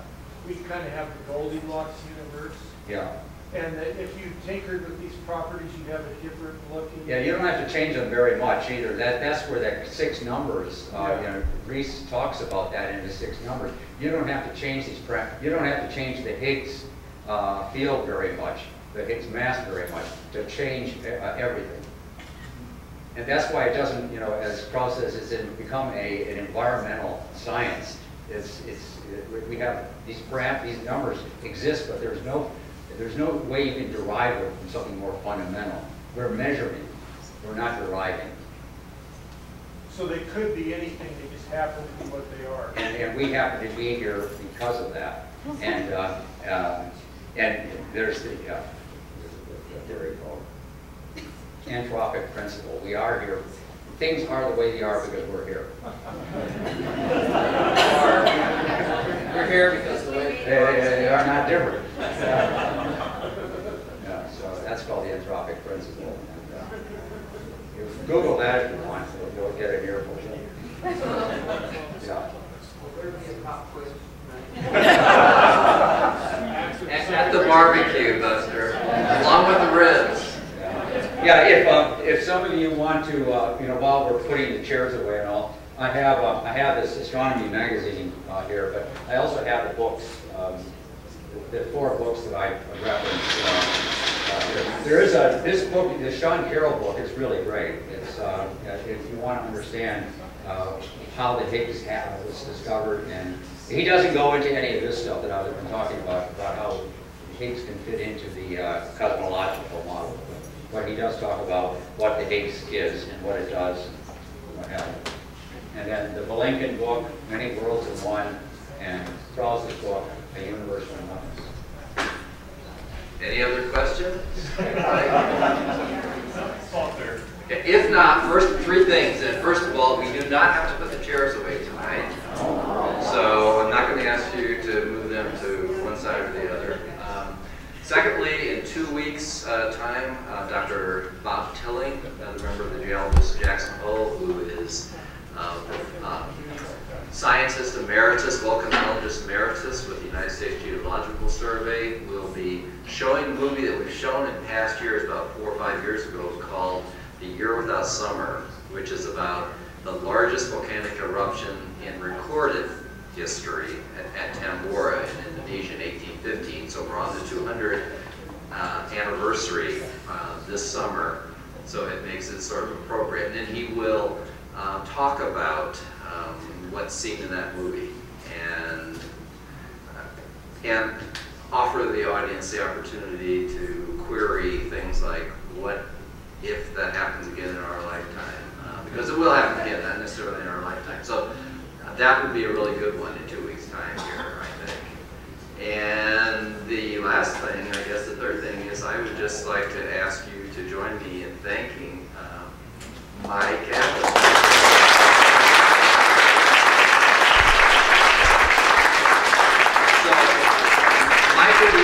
we kind of have the Goldilocks universe? Yeah. And that if you tinkered with these properties, you'd have a different looking? Yeah, you don't have to change them very much either. That, that's where that six numbers, uh, you know, Rees talks about that in the six numbers. You don't have to change these, you don't have to change the Higgs, uh, field very much, the Higgs mass very much to change, uh, everything. And that's why it doesn't, you know, as Carl says, it's in- become a, an environmental science. It's, it's, we- we have, these param, these numbers exist, but there's no, there's no way you can derive it from something more fundamental. We're measuring, we're not deriving. So they could be anything, they just happen to be what they are. And, and we happen to be here because of that. And, uh, uh, and there's the, uh, the theory called anthropic principle. We are here, things are the way they are because we're here. We're here because the way. They, they- they are not different. Yeah, so that's called the anthropic principle. And, uh, you Google that if you want, you'll- get an earful. Yeah. At at the barbecue, Buster, along with the ribs. Yeah, if, uh, if some of you want to, uh, you know, while we're putting the chairs away and all, I have, uh, I have this astronomy magazine uh, here, but I also have the books, um, the the four books that I referenced. uh, uh. There is a, this book, the Sean Carroll book is really great. It's, uh, if you want to understand uh, how the Higgs hat was discovered, and he doesn't go into any of this stuff that I've been talking about, about how Higgs can fit into the uh, cosmological model. But he does talk about what the Higgs is and what it does, and what have. And then the Vilenkin book, Many Worlds in One, and Krauss's book, A Universe from Nothing. Any other questions? Thought. If not, first, three things. And first of all, we do not have to put the chairs away tonight. So I'm not going to ask you to move them to one side or the other. Um, Secondly, in two weeks' uh, time, uh, Dr. Bob Tilling, another member of the geologist of Jackson Hole, who is uh, uh, scientist emeritus, volcanologist emeritus with the United States Geological Survey, will be showing a movie that we've shown in past years, about four or five years ago, called The Year Without Summer, which is about the largest volcanic eruption in recorded history at, at Tambora in Indonesia in 1815. So we're on the 200 uh, anniversary uh, this summer, so it makes it sort of appropriate. And then he will uh, talk about um, what's seen in that movie and uh, and offer the audience the opportunity to query things like what if that happens again in our lifetime uh, because it will happen again not necessarily in our lifetime so that would be a really good one in two weeks' time here, I think. And the last thing, I guess the third thing is I would just like to ask you to join me in thanking um, Mike so,